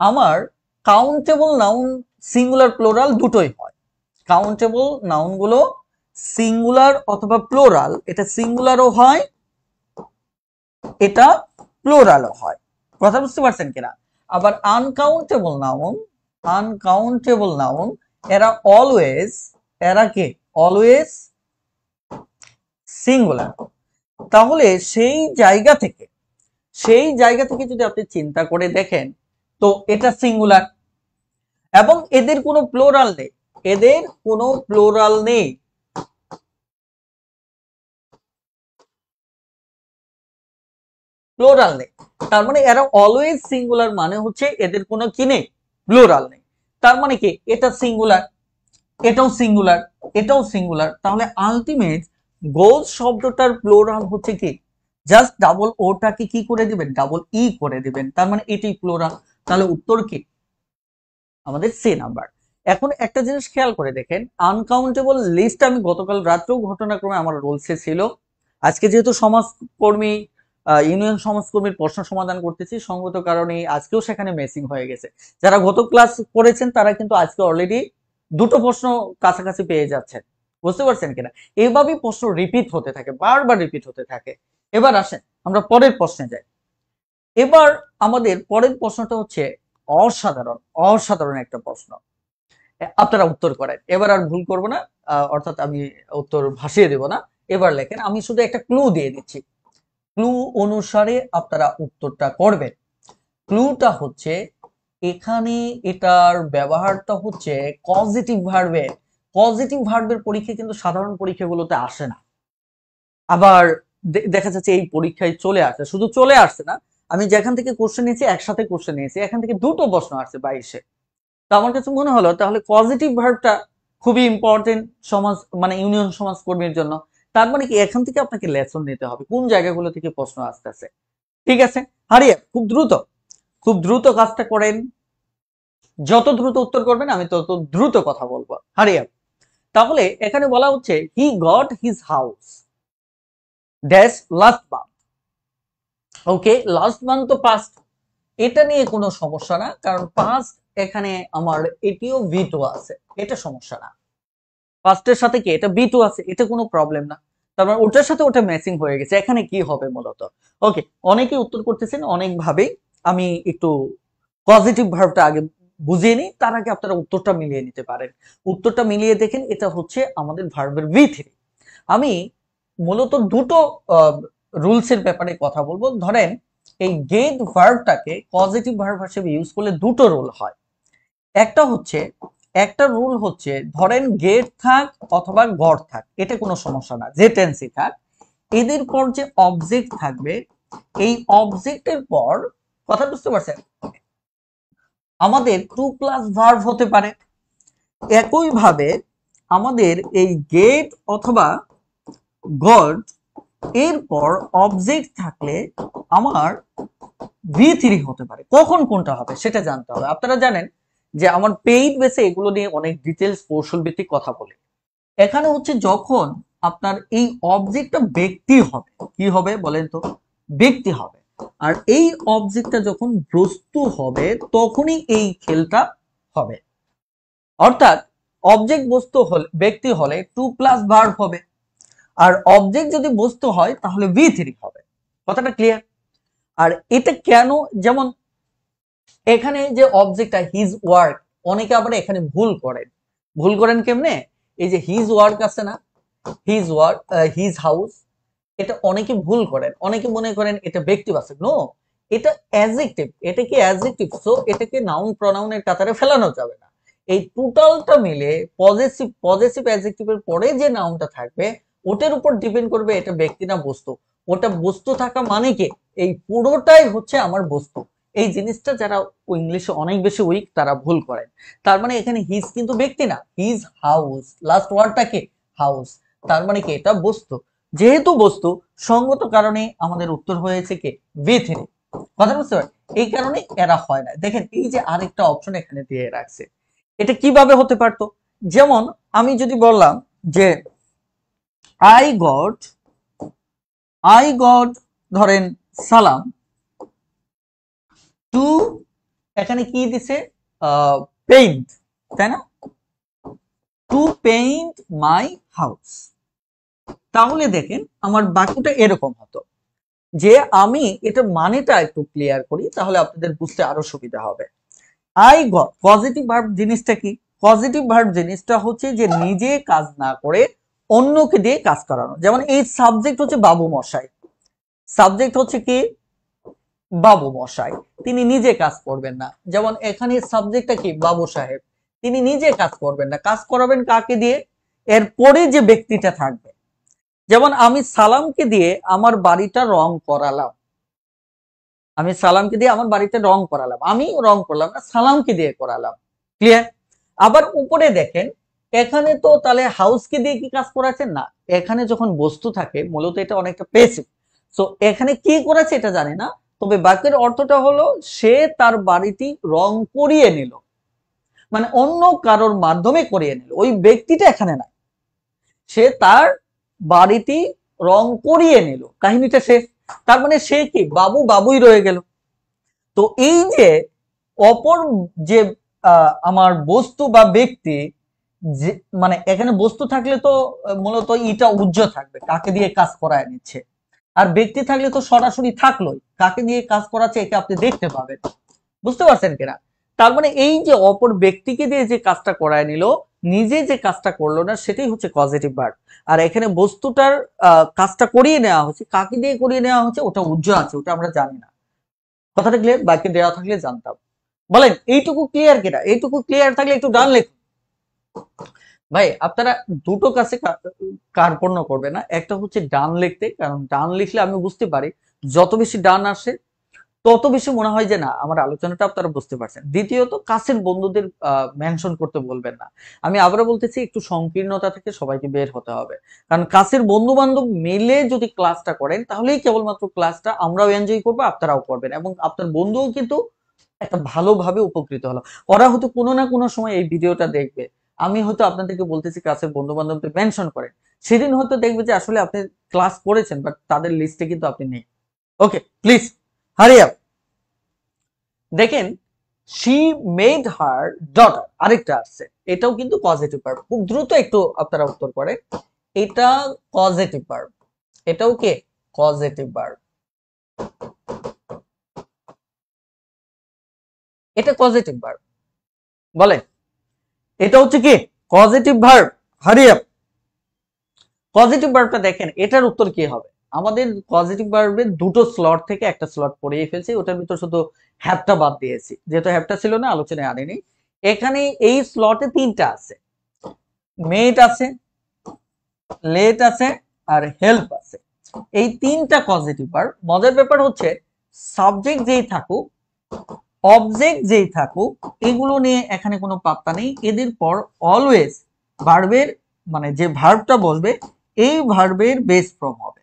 আমার কাউন্টেবল নাউন সিঙ্গুলার প্লোরাল দুটোই হয়। কাউন্টেবল নাউনগুলো সিঙ্গুলার অথবা প্লোরাল এটা সিঙ্গুলারও হয়, এটা প্লোরালও হয়। কথা বুঝতে পারছেন কিনা? আবার আনকাউন্টেবল নাউন আনকাউন্টেবল নাউন এরা অলওয়েজ এরা কে? অলওয়েজ সিঙ্গুলার তাহলে সেই জায়গা থেকে, সেই জায়গা থেকে যদি আপনি চিন্তা করে দেখেন, তো এটা সিঙ্গুলার এবং এদের কোনো প্লোরাল নেই। এদের কোনো প্লোরাল নেই। প্লোরাল নেই। তার মানে এরা অলওয়েজ সিঙ্গুলার মানে হচ্ছে এদের কোনো কি নেই? প্লোরাল নেই। তার মানে কি? এটা সিঙ্গুলার এটাও সিঙ্গুলার এটাও সিঙ্গুলার তাহলে আলটিমেট গোল শব্দটার প্লোরাল হচ্ছে কি? জাস্ট ডাবল ওটাকে কি করে দিবেন? ডাবল ই করে দিবেন। তার মানে এটাই প্লোরাল তাহলে উত্তর কি? আমাদের সি নাম্বার এখন একটা জিনিস খেয়াল করে দেখেন আনকাউন্টেবল লিস্ট আমি গতকাল রাত্রেও ঘটনাক্রমে আমার রোলসে ছিল। আজকে যেহেতু সমাজকর্মী ইউনিয়ন সমাজকর্মীর প্রশ্ন সমাধান করতেছি, সঙ্গত কারণে আজকেও সেখানে মেসিং হয়ে গেছে। যারা গত ক্লাস করেছেন তারা কিন্তু আজকে অলরেডি দুটো প্রশ্ন কাছাকাছি পেয়ে যাচ্ছেন। বুঝতে পারছেন কিনা? এভাবেই প্রশ্ন রিপিট হতে থাকে, বারবার রিপিট হতে থাকে। এবার আসেন, আমরা পরের প্রশ্নে যাই। এবার আমাদের পরের প্রশ্নটা হচ্ছে অসাধারণ অসাধারণ একটা প্রশ্ন। আপনারা উত্তর করেন। এবার আর ভুল করব না অর্থাৎ আমি উত্তর ভাসিয়ে দেব না। এবার লেখেন, আমি শুধু একটা ক্লু দিয়ে দিচ্ছি। ক্লু অনুসারে আপনারা উত্তরটা করবেন। ক্লুটা হচ্ছে এখানে এটার ব্যবহারটা হচ্ছে পজিটিভ ভার্বে পজিটিভ ভার্বের পরীক্ষা কিন্তু সাধারণ পরীক্ষাগুলোতে আসে না। আবার দেখা যাচ্ছে এই পরীক্ষায় চলে আসে। শুধু চলে আসছে না, আমি যেখান থেকে কোশ্চেন নিয়েছি, একসাথে কোশ্চেন নিয়েছি, এখান থেকে দুটো প্রশ্ন আসছে বাইশে। তো আমার কাছে মনে হলো, তাহলে পজিটিভ ভার্বটা খুবই ইম্পর্টেন্ট সমাজ মানে ইউনিয়ন সমাজ কর্মীর জন্য। তার মানে কি, এখান থেকে আপনাকে লেসন নিতে হবে, কোন জায়গাগুলো থেকে প্রশ্ন আসতেছে। ঠিক আছে? হারিয়ে, খুব দ্রুত। খুব দ্রুত কাজটা করেন। যত দ্রুত উত্তর করবেন, আমি তত দ্রুত কথা বলব। হারিয়া তাহলে এখানে বলা হচ্ছে, he got his house. Dash last month. Okay, last month তো পাস্ট এটা নিয়ে কোনো সমস্যা না, কারণ পাস্ট এখানে আমার এটিও ভি টু আছে। এটা সমস্যা না। ফার্স্টের সাথে কি? এটা বি টু আছে এটা কোনো প্রবলেম না। তারপর মানে ওটার সাথে ওটা ম্যাচিং হয়ে গেছে। এখানে কি হবে মূলত? ওকে অনেকে উত্তর করতেছেন, অনেকভাবেই। আমি একটু পজিটিভ ভার্বটা আগে বুঝিয়ে নিই, তার আগে আপনারা উত্তরটা মিলিয়ে নিতে পারেন। উত্তরটা মিলিয়ে দেখেন, এটা হচ্ছে আমাদের ভার্বের থ্রি আমি মূলত দুটো রুলসের ব্যাপারে কথা বলব। ধরেন, এই গেট ভার্বটাকে পজিটিভ ভার্ব হিসেবে ইউজ করলে দুটো রুল হয়। একটা হচ্ছে, একটা রুল হচ্ছে, ধরেন গেট থাক অথবা গড় থাক, এটা কোনো সমস্যা না যে টেন্সি থাক, এদের পর যে অবজেক্ট থাকবে, এই অবজেক্টের পর কথা বুঝতে পারছেন? আমাদের টু প্লাস ভার্ভ হতে পারে। একইভাবে আমাদের এই গেট অথবা গড এরপর অবজেক্ট থাকলে আমার ভি থ্রি হতে পারে। কখন কোনটা হবে সেটা জানতে হবে। আপনারা জানেন যে আমার পেইড বেসে এগুলো নিয়ে অনেক ডিটেলস কৌশল ভিত্তিক কথা বলে। এখানে হচ্ছে যখন আপনার এই অবজেক্টটা ব্যক্তি হবে। কি হবে বলেন তো? ব্যক্তি হবে। আর এই অবজেক্টটা যখন বস্তু হবে, তখনই এই খেলটা হবে। অর্থাৎ অবজেক্ট বস্তু হলে, ব্যক্তি হলে টু প্লাস ভার্ব হবে। আর অবজেক্ট যদি বস্তু হয়, তাহলে ভি থ্রি হবে। কথাটা ক্লিয়ার আর এটা কেন, যেমন এখানে যে অবজেক্টটা হিজ ওয়ার্ক অনেকে আবার এখানে ভুল করেন। ভুল করেন কেমনে? এই যে হিজ ওয়ার্ক আছে না হিজ ওয়ার্ক হিজ হাউস এটা অনেকে ভুল করেন, অনেকে মনে করেন এটা ব্যক্তিবাচক। নো এটা অ্যাজেক্টিভ এটা কি অ্যাজেক্টিভ সো এটাকে নাউন প্রনাউনের কাতারে ফেলানো যাবে না। এই টোটালটা মিলে পজিটিভ পজিটিভ অ্যাজেক্টিভের পরে যে নাউনটা থাকবে, ওটার উপর ডিপেন্ড করবে এটা ব্যক্তি না বস্তু। ওটা বস্তু থাকা মানে কি? এই পুরোটাই হচ্ছে আমার বস্তু। এই জিনিসটা যারা ইংলিশে অনেক বেশি উইক তারা ভুল করেন। তার মানে এখানে হিজ কিন্তু ব্যক্তি না। হিজ হাউস লাস্ট ওয়ার্ডটা কি? হাউস তার মানে কি? এটা বস্তু। যেহেতু বস্তু সঙ্গত কারণে আমাদের উত্তর হয়েছে কে? ভি থ্রি কথা বুঝতে পারেন এই কারণে এরা হয় না। দেখেন, এই যে আরেকটা অপশন এখানে দিয়ে রাখছে। এটা কীভাবে হতে পারতো? যেমন আমি যদি বললাম যে আই গড আই গড ধরেন, সালাম টু এখানে কি দিছে? পেইন্ট তাই না? টু পেইন্ট মাই হাউস তাহলে দেখেন আমার বাক্যটা এরকম হতো। যে আমি এটা মানেটা একটু ক্লিয়ার করি, তাহলে আপনাদের বুঝতে আরও সুবিধা হবে। আই গট পজিটিভ ভার্ব জিনিসটা কি? পজিটিভ ভার্ব জিনিসটা হচ্ছে যে নিজে কাজ না করে অন্যকে দিয়ে কাজ করানো। যেমন এই সাবজেক্ট হচ্ছে বাবু মশাই। সাবজেক্ট হচ্ছে কি? বাবু মশাই। তিনি নিজে কাজ করবেন না। যেমন এখানে সাবজেক্টটা কি? বাবু সাহেব। তিনি নিজে কাজ করবেন না। কাজ করাবেন কাকে দিয়ে? এরপরে যে ব্যক্তিটা থাকবে। যেমন আমি সালামকে দিয়ে আমার বাড়িটা রং করালাম। আমি সালামকে দিয়ে আমার বাড়িতে রং করালাম। আমি রং করলাম না, সালামকে দিয়ে করালাম। ক্লিয়ার আবার উপরে দেখেন, এখানে তো তাহলে হাউসকে দিয়ে কি কাজ করাচ্ছেন না, এখানে যখন বস্তু থাকে, মূলত এটা অনেকটা পেসিভ সো এখানে কি করেছে এটা জানি না, তবে বাক্যের অর্থটা হলো, সে তার বাড়িটি রং করিয়ে নিল। মানে অন্য কারোর মাধ্যমে করিয়ে নিল। ওই ব্যক্তিটা এখানে নাই। সে তার বাড়িটি রং করিয়ে নিল। কাহিনীটা শেষ। তার মানে সে কি? বাবু বাবুই রয়ে গেল। তো এই যে অপর যে আমার বস্তু বা ব্যক্তি, যে মানে এখানে বস্তু থাকলে তো মূলত ইটা উজ্জ্বল থাকবে, কাকে দিয়ে কাজ করায় নিচ্ছে। আর ব্যক্তি থাকলে তো সরাসরি থাকলোই, কাকে দিয়ে কাজ করাচ্ছে একে আপনি দেখতে পাবেন। বুঝতে পারছেন কিনা? তার মানে এই যে অপর ব্যক্তিকে দিয়ে যে কাজটা করায় নিল নিজে যে কাজটা করল না, সেটাই হচ্ছে পজিটিভ ভার্ব আর এখানে বস্তুটার কাজটা করিয়ে নেওয়া হচ্ছে কাকে দিয়ে করিয়ে নেওয়া হচ্ছে ওটা উজ্জ্বল আছে, ওটা আমরা জানি না। কথাটা ক্লিয়ার বাকি দেওয়া থাকলে জানতাম। বলেন, এইটুকু ক্লিয়ার কিনা? এইটুকু ক্লিয়ার থাকলে একটু ডান লেখুন। ভাই, আপনারা দুটো কাছে কার্পণ্য করবে না। একটা হচ্ছে ডান লিখতে, কারণ ডান লিখলে আমি বুঝতে পারি, যত বেশি ডান আসে তত বেশি মনে হয় যে না, আমার আলোচনাটা আপনারা বুঝতে পারছেন। দ্বিতীয়ত, কাছের বন্ধুদের মেনশন করতে বলবেন না। আমি আবারও বলতেছি, একটু সংকীর্ণতা থেকে সবাইকে বের হতে হবে। কারণ কাছের বন্ধু বান্ধব মিলে যদি ক্লাসটা করেন, তাহলেই কেবলমাত্র ক্লাসটা আমরাও এনজয় করব, আপনারাও করবেন। এবং আপনার বন্ধুও কিন্তু একটা ভালোভাবে উপকৃত হলো। ওরা হয়তো কোনো না কোনো সময় এই ভিডিওটা দেখবে। আমি হয়তো আপনাদেরকে বলতেছি, কাছের বন্ধু বান্ধবদের মেনশন করেন। সেদিন হয়তো দেখবে যে আসলে আপনি ক্লাস করেছেন বাট তাদের লিস্টে কিন্তু আপনি নেই। ওকে প্লিজ হারি আপ দেখেন শি মেড হার ডটার আরেকটা আসছে এটাও কিন্তু পজিটিভ ভার্ব খুব দ্রুত একটু আপনারা উত্তর করে এটা পজিটিভ ভার্ব এটাও কে? পজিটিভ ভার্ব এটা পজিটিভ ভার্ব বলে এটা হচ্ছে কি? Positive verb hurry up positive ভার্বটা দেখেন, এটার উত্তর কি হবে? আমাদের পজিটিভ ভার্বের দুটো স্লট থেকে একটা স্লট পড়িয়ে ফেলছি, ওটার ভিতর শুধু হ্যাপটা বাদ দিয়েছি। যেহেতু হ্যাপটা ছিল না, আলোচনায় আনেনি এখানে এই স্লটে তিনটা আছে। মেট আছে লেট আছে, আর হেল্প আছে। এই তিনটা পজিটিভ ভার্ব মজার ব্যাপার হচ্ছে সাবজেক্ট যেই থাকুক অবজেক্ট যেই থাকুক, এগুলো নিয়ে এখানে কোনো পাত্তা নেই। এদের পর অলওয়েজ ভার্বের মানে যে ভার্বটা বলবে, এই ভার্বের বেস ফর্ম হবে।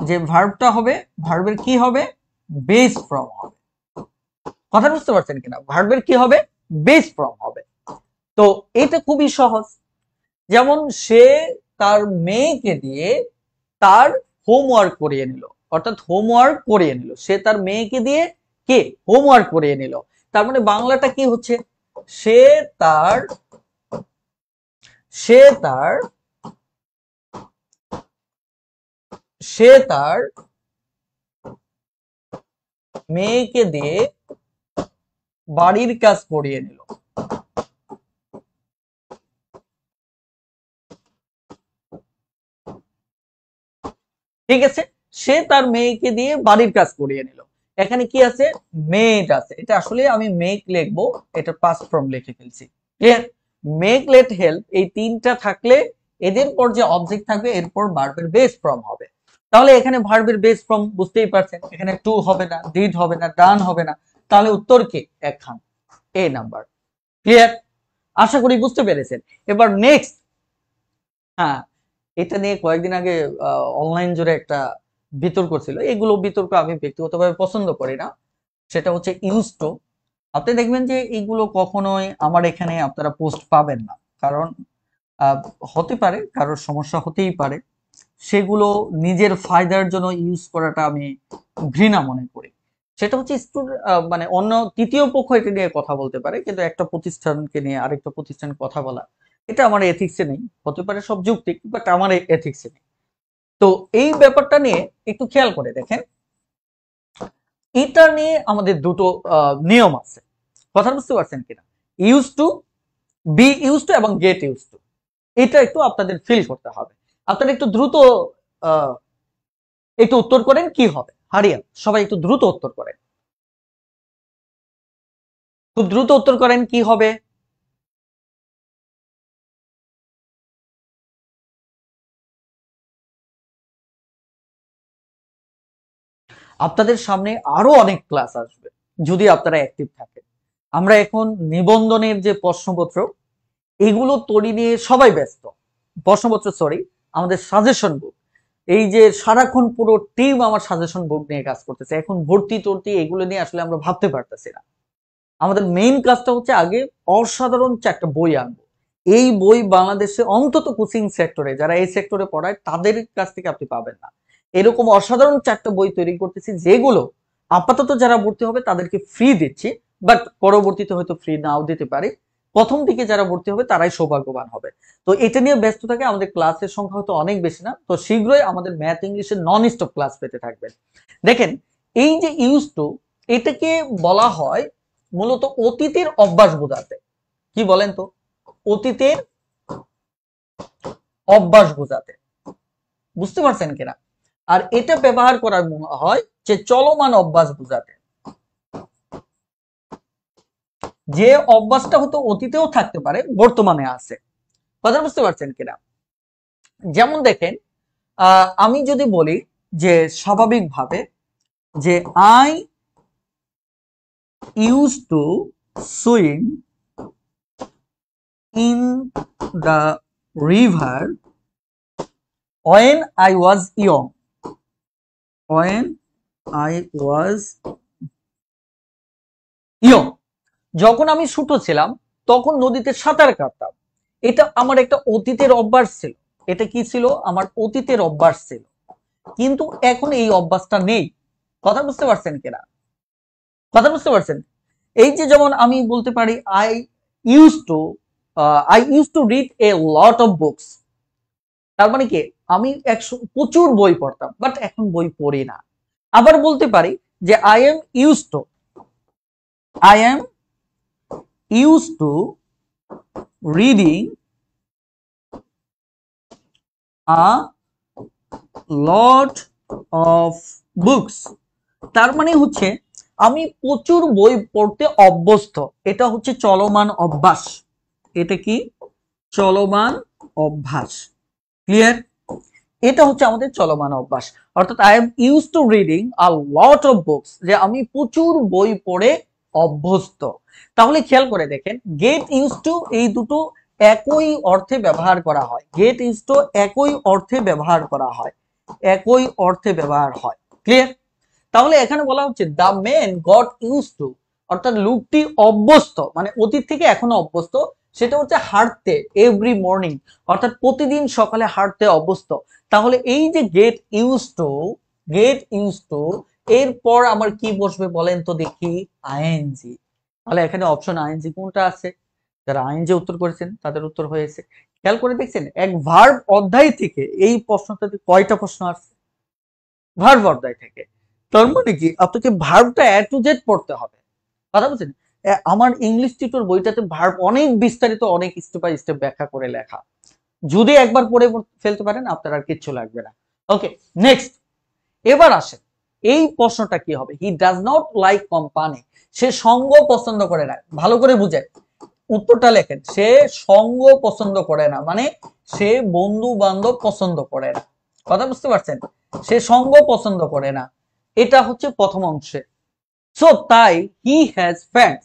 যে ভার্বটা হবে ভার্বের কি হবে? বেস ফর্ম হবে। কথা বুঝতে পারছেন কিনা? ভার্বের কি হবে? বেস ফর্ম হবে। তো এটা খুবই সহজ। যেমন সে তার মেয়েকে দিয়ে তার হোমওয়ার্ক করিয়ে নিল। অর্থাৎ হোমওয়ার্ক করিয়ে নিল। সে তার মেয়েকে দিয়ে কে? হোমওয়ার্ক করিয়ে নিল। তার মানে বাংলাটা কি হচ্ছে? সে তার সে তার সে তার মেয়েকে দিয়ে বাড়ির কাজ করিয়ে নিল ঠিক আছে? সে তার মেয়েকে দিয়ে বাড়ির কাজ করিয়ে নিল। এখানে কি আছে? মেড আছে। এটা আসলে আমি মেক লিখব, এটা পাস ফর্ম লিখে ফেলছি। ক্লিয়ার মেক লেট হেল্প এই তিনটা থাকলে এদের পর যে অবজেক্ট থাকবে, এরপর ভার্বের বেস ফর্ম হবে। তাহলে এখানে ভার্বের বেস ফর্ম বুঝতেই পারছেন, এখানে টু হবে না ডিড হবে না ডান হবে না, তাহলে উত্তর কি? একখান এ নাম্বার ক্লিয়ার আশা করি বুঝতে পেরেছেন। এবার নেক্সট হ্যাঁ এটা নিয়ে কয়েকদিন আগে অনলাইন জুড়ে একটা বিতর্ক ছিল। এগুলো বিতর্ক আমি ব্যক্তিগতভাবে পছন্দ করি না। সেটা হচ্ছে ইউজ টু আপনি দেখবেন যে এইগুলো কখনোই আমার এখানে আপনারা পোস্ট পাবেন না। কারণ হতে পারে, কারোর সমস্যা হতেই পারে। সেগুলো নিজের ফায়দার জন্য ইউজ করাটা আমি ঘৃণা মনে করি। সেটা হচ্ছে স্টুডেন্ট মানে অন্য তৃতীয় পক্ষ এটা নিয়ে কথা বলতে পারে, কিন্তু একটা প্রতিষ্ঠানকে নিয়ে আরেকটা প্রতিষ্ঠান কথা বলা, এটা আমার এথিক্সে নেই। হতে পারে সব যুক্তি বাট আমার এথিক্সে নেই। তো এই ব্যাপারটা নিয়ে একটু খেয়াল করে দেখেন। এটা নিয়ে আমাদের দুটো নিয়ম আছে। কথা বুঝতে পারছেন কিনা? Use to be use to এবং গেট ইউজ টু এটা একটু আপনাদের ফিল করতে হবে। আপনারা একটু দ্রুত একটু উত্তর করেন কি হবে। হারিয়ান, সবাই একটু দ্রুত উত্তর করেন। খুব দ্রুত উত্তর করেন কি হবে। আপনাদের সামনে আরও অনেক ক্লাস আসবে, যদি আপনারা অ্যাক্টিভ থাকেন। আমরা এখন নিবন্ধনের যে প্রশ্নপত্র, এগুলো তৈরি নিয়ে সবাই ব্যস্ত। প্রশ্নপত্র সরি আমাদের সাজেশন বুক এই যে সারাক্ষণ পুরো টিম আমার সাজেশন বুক নিয়ে কাজ করতেছে, এখন ভর্তি টর্তি এগুলো নিয়ে আসলে আমরা ভাবতে পারতেছি না। আমাদের মেইন কাজটা হচ্ছে আগে অসাধারণ চারটা বই আনব। এই বই বাংলাদেশে অন্তত কোচিং সেক্টরে যারা এই সেক্টরে পড়ায়, তাদের কাছ থেকে আপনি পাবেন না। এরকম অসাধারণ চারটা বই তৈরি করতেছি, যেগুলো আপাতত যারা ভর্তি হবে, তাদেরকে ফ্রি দিচ্ছি বাট পরবর্তীতে হয়তো ফ্রি নাও দিতে পারি। প্রথম দিকে যারা ভর্তি হবে তারাই সৌভাগ্যবান হবে। তো এটা নিয়ে ব্যস্ত থাকে, আমাদের ক্লাসের সংখ্যা হয়তো অনেক বেশি না। তো শীঘ্রই আমাদের ম্যাথ ইংলিশের নন স্টপ ক্লাস পেতে থাকবেন দেখেন, এই যে ইউজ টু এটাকে বলা হয় মূলত অতীতের অভ্যাস বোঝাতে। কি বলেন তো? অতীতের অভ্যাস বোঝাতে। বুঝতে পারছেন কিনা? আর এটা ব্যবহার করার হয় যে চলমান অভ্যাস বোঝাতে। যে অভ্যাসটা হয়তো অতীতেও থাকতে পারে, বর্তমানে আছে। কথা বুঝতে পারছেন কিনা? যেমন দেখেন আমি যদি বলি যে স্বাভাবিকভাবে যে I use to swim in the river when I was young. When I was young. যখন আমি ছোট ছিলাম, তখন নদীতে সাঁতার কাটতাম। এটা আমার একটা অতীতের অভ্যাস ছিল। এটা কি ছিল? আমার অতীতের অভ্যাস ছিল। কিন্তু এখন এই অভ্যাসটা নেই। কথা বুঝতে পারছেন কিনা? কথা বুঝতে পারছেন? এই যে যেমন আমি বলতে পারি I use to I use to read a lot of books তার মানে কি? আমি একশো, প্রচুর বই পড়তাম বাট এখন বই পড়ি না। আবার বলতে পারি যে I am use to I am use to reading a lot of books তার মানে হচ্ছে আমি প্রচুর বই পড়তে অভ্যস্ত। এটা হচ্ছে চলমান অভ্যাস। এটা কি? চলমান অভ্যাস। ক্লিয়ার এটা হচ্ছে আমাদের চলমান অভ্যাস। অর্থাৎ I am use to reading a lot of books যে আমি প্রচুর বই পড়ে অভ্যস্ত। তাহলে খেয়াল করে দেখেন গেট ইউজ টু এই দুটো একই অর্থে ব্যবহার করা হয়। গেট ইউজ টু একই অর্থে ব্যবহার করা হয়। একই অর্থে ব্যবহার হয়। ক্লিয়ার তাহলে এখানে বলা হচ্ছে the men got use to অর্থাৎ লুকটি অভ্যস্ত মানে অতীত থেকে এখনও অভ্যস্ত, সেটা হচ্ছে হাঁটতে এভরি মর্নিং অর্থাৎ প্রতিদিন সকালে হাঁটতে অভ্যস্ত। তাহলে এই যে get use to get use to এরপর আমার কি বসবে বলেন তো দেখি, আইএনজি। তাহলে এখানে অপশন আইএনজি কোনটা আছে? যারা আইএনজি উত্তর করেছেন, তাদের উত্তর হয়েছে। খেয়াল করে দেখছেন, এক ভার্ব অধ্যায় থেকে এই প্রশ্নটাতে কয়টা প্রশ্ন আসছে? ভার্ব অধ্যায় থেকে। তার মানে কি, আপনাকে ভার্বটা এ টু জেড পড়তে হবে। কথা বলছেন? আমার ইংলিশ টিউটর বইটাতে ভার্ব অনেক বিস্তারিত, অনেক স্টেপ বাই স্টেপ ব্যাখ্যা করে লেখা। যদি একবার পড়ে ফেলতে পারেন, আপনার আর কিচ্ছু লাগবে না। ওকে নেক্সট এবার আসেন। এই প্রশ্নটা কি হবে? He does not like company সে সঙ্গ পছন্দ করে না। ভালো করে বুঝে। উত্তরটা লেখেন। সে সঙ্গ পছন্দ করে না। মানে সে বন্ধু বান্ধব পছন্দ করে না। কথা বুঝতে পারছেন? সে সঙ্গ পছন্দ করে না। এটা হচ্ছে প্রথম অংশে। সো তাই হি হ্যাজ ফ্রেন্ডস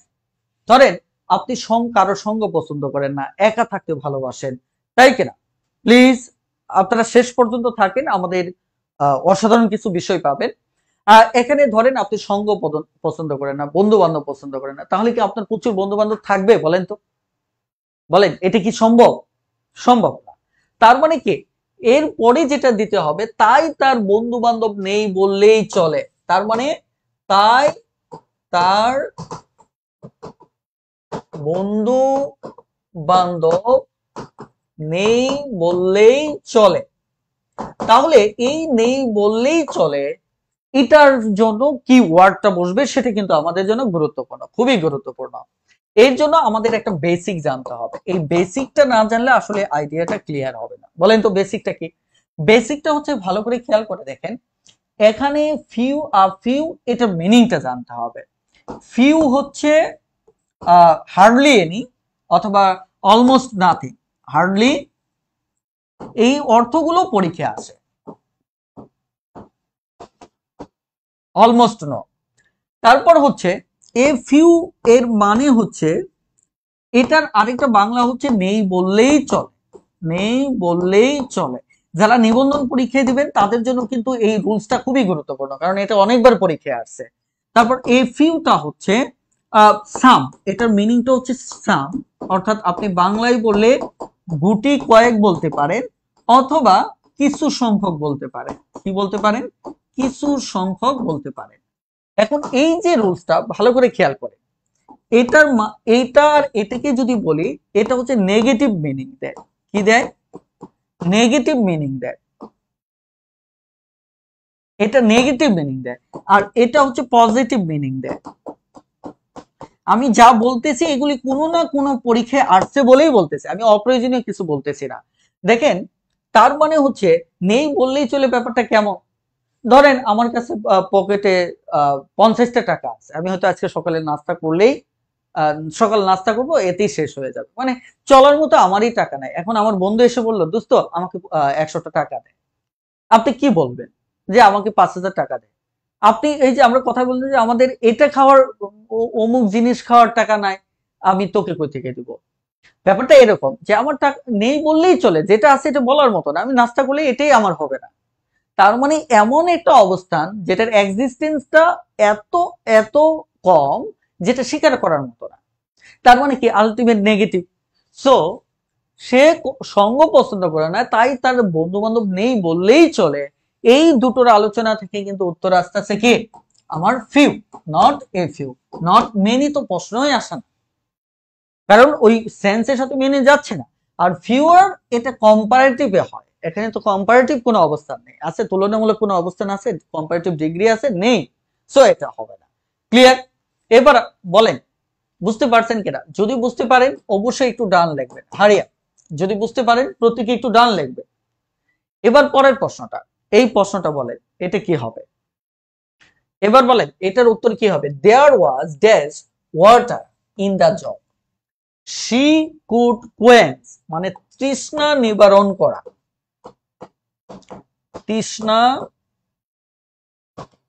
ধরেন, আপনি সং কারও সঙ্গ পছন্দ করেন না। একা থাকতে ভালোবাসেন। তাই কিনা প্লিজ আপনারা শেষ পর্যন্ত থাকেন। আমাদের অসাধারণ কিছু বিষয় পাবেন। এখানে ধরেন আপনি সঙ্গ পছন্দ করেন না বন্ধু বান্ধব পছন্দ করেন না, তাহলে কি আপনার প্রচুর বন্ধু বান্ধব থাকবে বলেন তো? বলেন, এটা কি সম্ভব? সম্ভব না। তার মানে কি? এর পরে যেটা দিতে হবে, তাই তার বন্ধু বান্ধব নেই বললেই চলে। তার মানে তাই তার বন্ধু বান্ধব নেই বললেই চলে। তাহলে এই নেই বললেই চলে এটার জন্য কি ওয়ার্ডটা বসবে সেটা কিন্তু আমাদের জন্য গুরুত্বপূর্ণ, খুবই গুরুত্বপূর্ণ। এর জন্য আমাদের একটা বেসিক জানতে হবে। এই বেসিকটা না জানলে আসলে আইডিয়াটা ক্লিয়ার হবে না। বলেন তো বেসিকটা কি? বেসিকটা হচ্ছে ভালো করে খেয়াল করে দেখেন, এখানে ফিউ আর ফিউ এটার মিনিংটা জানতে হবে। ফিউ হচ্ছে হার্ডলি এনি অথবা অলমোস্ট নাথিং হার্ডলি এই অর্থগুলো পরীক্ষা আসে অলমোস্ট নো তারপর হচ্ছে এ ফিউ এর মানে হচ্ছে, এটার আরেকটা বাংলা হচ্ছে নেই বললেই চলে, নেই বললেই চলে। যারা নিবন্ধন পরীক্ষায় দিবেন, তাদের জন্য কিন্তু এই রুলসটা খুবই গুরুত্বপূর্ণ, কারণ এটা অনেকবার পরীক্ষায় আসছে। তারপর এ ফিউটা হচ্ছে সাম এটার মিনিংটা হচ্ছে সাম অর্থাৎ আপনি বাংলায় বললে গুটি কয়েক বলতে পারেন, অথবা কিছু সংখ্যক বলতে পারেন। কি বলতে পারেন? কিছু সংখ্যক বলতে পারেন। এখন এই যে রুলসটা ভালো করে খেয়াল করে। এটার এইটা আর এটাকে যদি বলি, এটা হচ্ছে নেগেটিভ মিনিং দেয়। কি দেয়? নেগেটিভ মিনিং দেয়। এটা নেগেটিভ মিনিং দেয়। আর এটা হচ্ছে পজিটিভ মিনিং দেয়। আমি যা বলতেছি, এগুলি কোনো না কোনো পরীক্ষায় আসছে বলেই বলতেছি। আমি অপ্রয়োজনীয় কিছু বলতেছি না। দেখেন, তার মানে হচ্ছে, নেই বললেই চলে ব্যাপারটা কেমন? ধরেন আমার কাছে পকেটে পঞ্চাশটা টাকা আছে। আমি হয়তো আজকে সকালে নাস্তা করলেই সকাল নাস্তা করব, এতেই শেষ হয়ে যাবে। মানে চলার মতো আমারই টাকা নাই। এখন আমার বন্ধু এসে বলল, দোস্ত, আমাকে একশোটা টাকা দেয় আপনি কি বলবেন? যে আমাকে পাঁচ হাজার টাকা দেয় আপনি এই যে আমরা কথা বলতে যে আমাদের এটা খাওয়ার অমুক জিনিস খাওয়ার টাকা নাই, আমি তোকে কই থেকে দিব? ব্যাপারটা এরকম যে আমার টাকা নেই বললেই চলে, যেটা আছে এটা বলার মতো না। আমি নাস্তা করলে এটাই আমার হবে না। তার মানে এমন একটা অবস্থান যেটার এক্সিস্টেন্সটা এত এত কম যেটা স্বীকার করার মতো না। তার মানে কি? আলটিমেট নেগেটিভ সো সে সঙ্গ পছন্দ করে না, তাই তার বন্ধু বান্ধব নেই বললেই চলে। এই দুটোর আলোচনা থেকে কিন্তু উত্তর আসতে আছে কি? আমার few not a few not many তো প্রশ্নই আসে না। কারণ ওই সেন্সের সাথে মেনে যাচ্ছে না। আর ফিউয়ার এটা কম্পারেটিভে হয়। এখানে তো কম্পারেটিভ কোনো অবস্থান নেই। আছে, তুলনামূলক কোনো অবস্থান আছে? কম্পারেটিভ ডিগ্রি আছে? নেই। সো এটা হবে না। ক্লিয়ার এবার বলেন, বুঝতে পারছেন কিনা? যদি বুঝতে পারেন, অবশ্যই একটু ডান লিখবেন। হারিয়া, যদি বুঝতে পারেন প্রত্যেকে একটু ডান লিখবে এবার পরের প্রশ্নটা। এই প্রশ্নটা বলেন, এটা কি হবে? এবার বলেন, এটার উত্তর কি হবে? There was dash water in the jug she could quench মানে তৃষ্ণা নিবারণ করা। তৃষ্ণা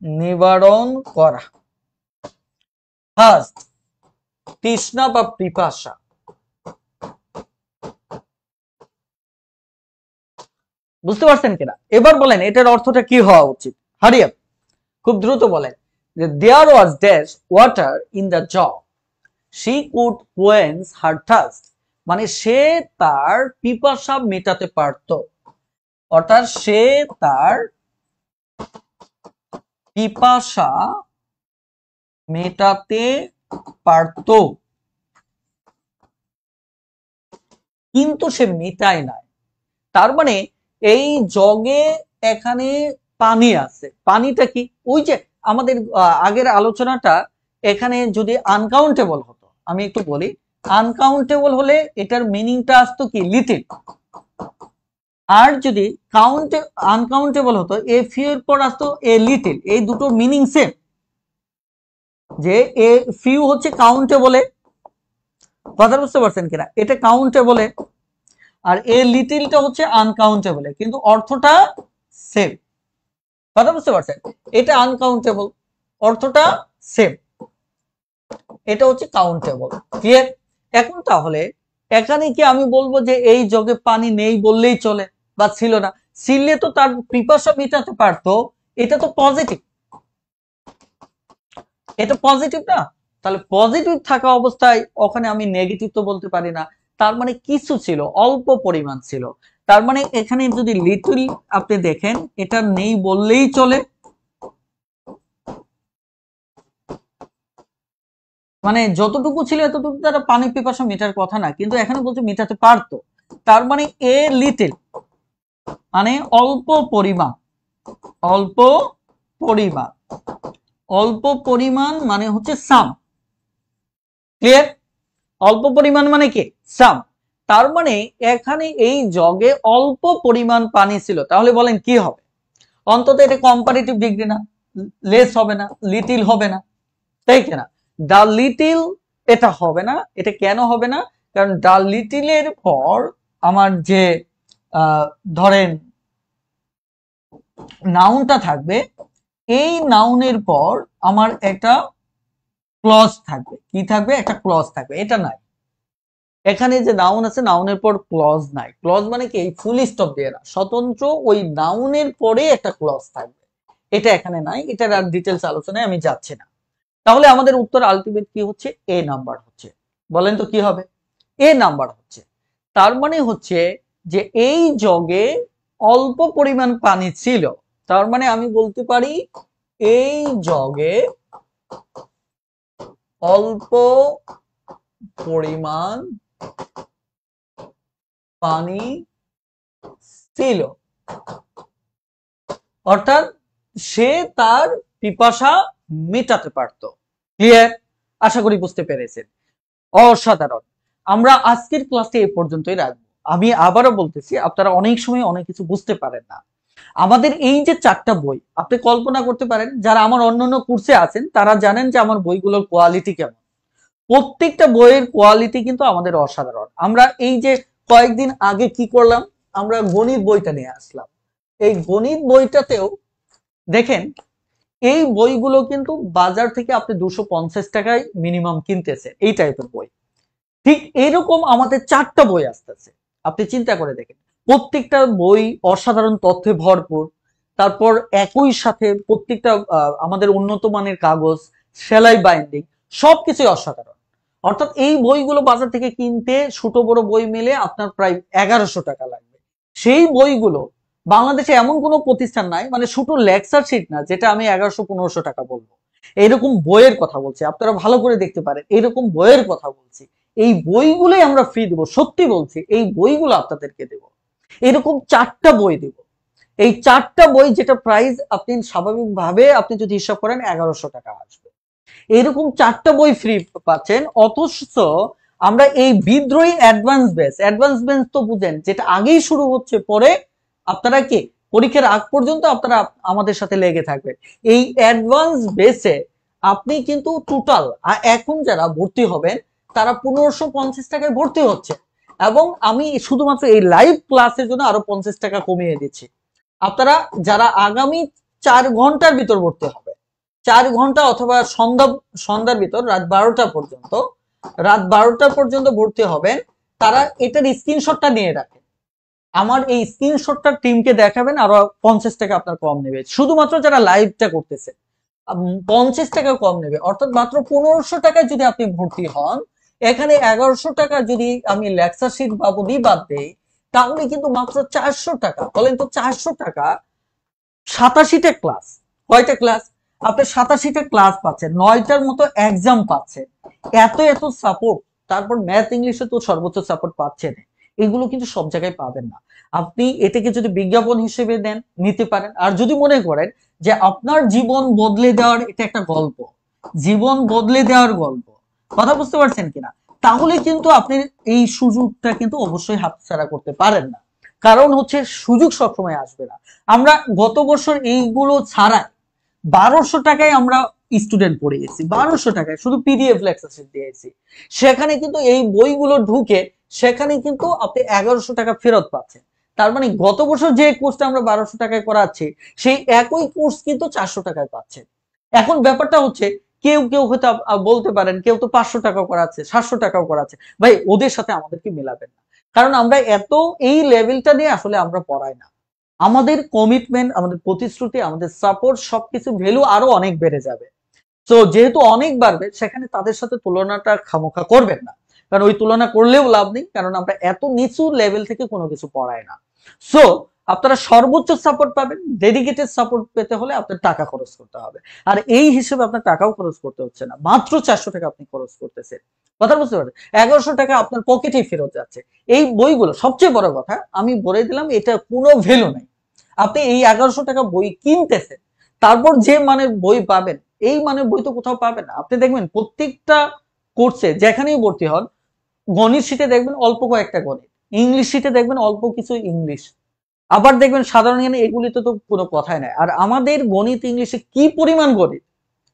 নিবারণ করা। ফার্স্ট তৃষ্ণা বা পিপাসা। বুঝতে পারছেন কিনা? এবার বলেন, এটার অর্থটা কি হওয়া উচিত? হারিয়া খুব দ্রুত বলেন যে there was dash water in the jug she could quench her মানে সে তার পিপাসা মেটাতে পারত। অর্থাৎ সে তার পিপাসা মেটাতে পারত। কিন্তু সে মেটায় নাই। তার মানে এই জগে এখানে পানি আছে। পানিটা কি? ওই যে আমাদের আগের আলোচনাটা এখানে যদি আনকাউন্টেবল হতো, আমি একটু বলি আনকাউন্টেবল হলে এটার মিনিংটা আসতো কি? লিটিল আর যদি কাউন্টে আনকাউন্টেবল হতো এ ফিউর পর আসতো এ লিটিল এই দুটো মিনিং সেম যে এ ফিউ হচ্ছে কাউন্টেবলে কথা বুঝতে পারছেন কিনা? এটা কাউন্টেবলে আর এ লিটিলটা হচ্ছে আনকাউন্টেবল কিন্তু অর্থটা সেম কথা বুঝতে পারছেন? এটা আনকাউন্টেবল অর্থটা সেম এটা হচ্ছে কাউন্টেবল ক্লিয়ার এখন তাহলে, এখানে কি আমি বলব যে এই জগে পানি নেই বললেই চলে? বা ছিল না। ছিলে তো তার পিপাসা মেটাতে পারতো, এটা তো পজিটিভ এটা পজিটিভ না? তাহলে পজিটিভ থাকা অবস্থায় ওখানে আমি নেগেটিভ তো বলতে পারি না। তার মানে কিছু ছিল, অল্প পরিমাণ ছিল। তার মানে এখানে যদি লিটল আপনি দেখেন, এটা নেই বললেই চলে। মানে যতটুকু ছিল এতটুকু তারা পানি পিপাসা মেটার কথা না, কিন্তু এখানে বলছে মেটাতে পারতো। তার মানে এ লিটল মানে অল্প পরিমাণ অল্প পরিমাণ অল্প পরিমাণ মানে হচ্ছে সাম ক্লিয়ার অল্প পরিমাণ মানে কি? সাম তার মানে এখানে এই জগে অল্প পরিমাণ পানি ছিল, তাহলে বলেন কি হবে? অন্তত এটা কম্পারেটিভ ডিগ্রি না লেস হবে না লিটিল হবে না, তাই কিনা দা লিটিল এটা হবে না, এটা কেন হবে না? কারণ দা লিটিলের পর আমার যে ধরেন নাউনটা থাকবে। এই নাউনের পর আমার একটা ক্লজ থাকবে। কি থাকবে? একটা ক্লজ থাকবে। এটা নাই। এখানে যে নাউন আছে নাউনের পর ক্লজ নাই। ক্লজ মানে কি? এই ফুল স্টপ দিয়ে না। স্বতন্ত্র ওই নাউনের পরে একটা ক্লজ থাকবে। এটা এখানে নাই। এটার আর ডিটেলস আলোচনায় আমি যাচ্ছি না। তাহলে আমাদের উত্তর আলটিমেট কি হচ্ছে? এ নাম্বার হচ্ছে। বলেন তো কি হবে? এ নাম্বার হচ্ছে। তার মানে হচ্ছে যে এই জগে অল্প পরিমাণ পানি ছিল। তার মানে আমি বলতে পারি, এই জগে অল্প পরিমাণ পানি ছিল। অর্থাৎ সে তার পিপাসা মেটাতে পারত। ক্লিয়ার আশা করি বুঝতে পেরেছেন। অসাধারণ। আমরা আজকের ক্লাসে এ পর্যন্তই রাখব। আমি আবারও বলতেছি, আপনারা অনেক সময় অনেক কিছু বুঝতে পারেন না। আমাদের এই যে চারটা বই, আপনি কল্পনা করতে পারেন, যারা আমার অন্যান্য কোর্সে আছেন, তারা জানেন যে আমার বইগুলোর কোয়ালিটি কেমন। প্রত্যেকটা বইয়ের কোয়ালিটি কিন্তু আমাদের অসাধারণ। আমরা এই যে কয়েকদিন আগে কি করলাম, আমরা গণিত বইটা নিয়ে আসলাম। এই গণিত বইটাতেও দেখেন, এই বইগুলো কিন্তু বাজার থেকে আপনি দুশো পঞ্চাশ টাকায় মিনিমাম কিনতেছে এই টাইপের বই। ঠিক এরকম আমাদের চারটা বই আসতেছে। আপনি চিন্তা করে দেখেন। প্রত্যেকটা বই অসাধারণ তথ্যে ভরপুর। তারপর একই সাথে প্রত্যেকটা আমাদের উন্নত মানের কাগজ, সেলাই বাইন্ডিং সবকিছুই অসাধারণ। অর্থাৎ এই বইগুলো বাজার থেকে কিনতে ছোট বড় বই মিলে আপনার প্রায় এগারোশো টাকা লাগবে। সেই বইগুলো বাংলাদেশে এমন কোনো প্রতিষ্ঠান নাই মানে ছোট লেকচার শিট না, যেটা আমি এগারোশো পনেরোশো টাকা বলব। এরকম বইয়ের কথা বলছি, আপনারা ভালো করে দেখতে পারেন এরকম বইয়ের কথা বলছি। এই বইগুলোই আমরা ফ্রি দেবো। সত্যি বলছি, এই বইগুলো আপনাদেরকে দেব। এরকম চারটা বই দেব। এই চারটা বই যেটা প্রাইস আপনি স্বাভাবিকভাবে আপনি যদি হিসাব করেন এগারোশো টাকা আসবে। এরকম চারটা বই ফ্রি পাচ্ছেন, অথচ আমরা এই বিদ্রোহী অ্যাডভান্স বেস অ্যাডভান্স বেস তো বুঝেন, যেটা আগেই শুরু হচ্ছে, পরে আপনারা কি, পরীক্ষার আগ পর্যন্ত আপনারা আমাদের সাথে লেগে থাকবেন। এই অ্যাডভান্স বেসে আপনি কিন্তু টোটাল এখন যারা ভর্তি হবেন তারা পনেরোশো পঞ্চাশ টাকায় ভর্তি হচ্ছে। এবং আমি শুধুমাত্র এই লাইভ ক্লাসের জন্য আরও পঞ্চাশ টাকা কমিয়ে দিচ্ছি। আপনারা যারা আগামী চার ঘণ্টার ভিতর ভর্তি হবে, চার ঘণ্টা অথবা সন্ধ্যা, সন্ধ্যার ভিতর রাত বারোটা পর্যন্ত, রাত বারোটা পর্যন্ত ভর্তি হবেন, তারা এটার স্ক্রিনশটটা নিয়ে রাখেন। আমার এই স্ক্রিনশটটা টিমকে দেখাবেন, আরও পঞ্চাশ টাকা আপনার কম নেবে। শুধুমাত্র যারা লাইভটা করতেছে পঞ্চাশ টাকা কম নেবে। অর্থাৎ মাত্র পনেরোশো টাকায় যদি আপনি ভর্তি হন এখানে এগারোশো টাকা যদি আমি লেকচার শিট বাবদি বাদ দেই, তাহলে কিন্তু মাত্র চারশো টাকা। বলেন তো চারশো টাকা, সাতাশিটা ক্লাস। কয়টা ক্লাস? আপনি সাতাশিটা ক্লাস পাচ্ছেন, নয়টার মতো এক্সাম পাচ্ছেন। এত এত সাপোর্ট তারপর ম্যাথ ইংলিশে তো সর্বোচ্চ সাপোর্ট পাচ্ছেন। এগুলো কিন্তু সব জায়গায় পাবেন না। আপনি এটাকে যদি বিজ্ঞাপন হিসেবে দেন নিতে পারেন। আর যদি মনে করেন যে আপনার জীবন বদলে দেওয়ার এটা একটা গল্প, জীবন বদলে দেওয়ার গল্প কথা বুঝতে পারছেন কিনা? তাহলে কিন্তু আপনি এই সুযোগটা কিন্তু অবশ্যই হাতছাড়া করতে পারেন না। কারণ হচ্ছে সুযোগ সবসময় আসবে না। আমরা গত বছর এইগুলো ছাড়াই বারোশো টাকায় আমরা স্টুডেন্ট পড়িয়েছি বারোশো টাকায় শুধু পিডিএফ লেকচার দিয়েছি সেখানে কিন্তু এই বইগুলো ঢুকে সেখানে কিন্তু আপনি এগারোশো টাকা ফেরত পাচ্ছেন। তার মানে গত বছর যে কোর্সটা আমরা বারোশো টাকায় করাচ্ছি, সেই একই কোর্স কিন্তু চারশো টাকায় পাচ্ছেন। এখন ব্যাপারটা হচ্ছে কেউ কেউ হয়তো বলতে পারেন, কেউ তো পাঁচশো টাকাও করাচ্ছে, সাতশো টাকাও করাচ্ছে। ভাই, ওদের সাথে আমাদেরকে মেলাবেন না। কারণ আমরা এত, এই লেভেলটা নিয়ে আসলে আমরা পড়াই না। আমাদের কমিটমেন্ট আমাদের প্রতিশ্রুতি, আমাদের সাপোর্ট সবকিছু ভ্যালু আরও অনেক বেড়ে যাবে। তো যেহেতু অনেক বাড়বে, সেখানে তাদের সাথে তুলনাটা খামোখা করবেন না। কারণ ওই তুলনা করলেও লাভ নেই, কারণ আমরা এত নিচু লেভেল থেকে কোনো কিছু পড়াই না। সো আপনারা সর্বোচ্চ সাপোর্ট পাবেন ডেডিকেটেড সাপোর্ট পেতে হলে আপনার টাকা খরচ করতে হবে। আর এই হিসেবে আপনার টাকাও খরচ করতে হচ্ছে না। মাত্র চারশো টাকা আপনি খরচ করতেছেন। কথা বুঝতে পারেন এগারোশো টাকা আপনার পকেটেই ফেরত যাচ্ছে। এই বইগুলো, সবচেয়ে বড় কথা, আমি বলে দিলাম, এটা কোনো ভ্যালু নেই। আপনি এই এগারোশো টাকা বই কিনতেছেন, তারপর যে মানের বই পাবেন, এই মানের বই তো কোথাও পাবেন না। আপনি দেখবেন প্রত্যেকটা কোর্সে যেখানেই ভর্তি হন, গণিত শীটে দেখবেন অল্প কয়েকটা গণিত। ইংলিশ শীটে দেখবেন অল্প কিছু ইংলিশ আবার দেখবেন সাধারণ জ্ঞানে এগুলিতে তো কোনো কথাই নাই। আর আমাদের গণিত ইংলিশে কি পরিমাণ গণিত?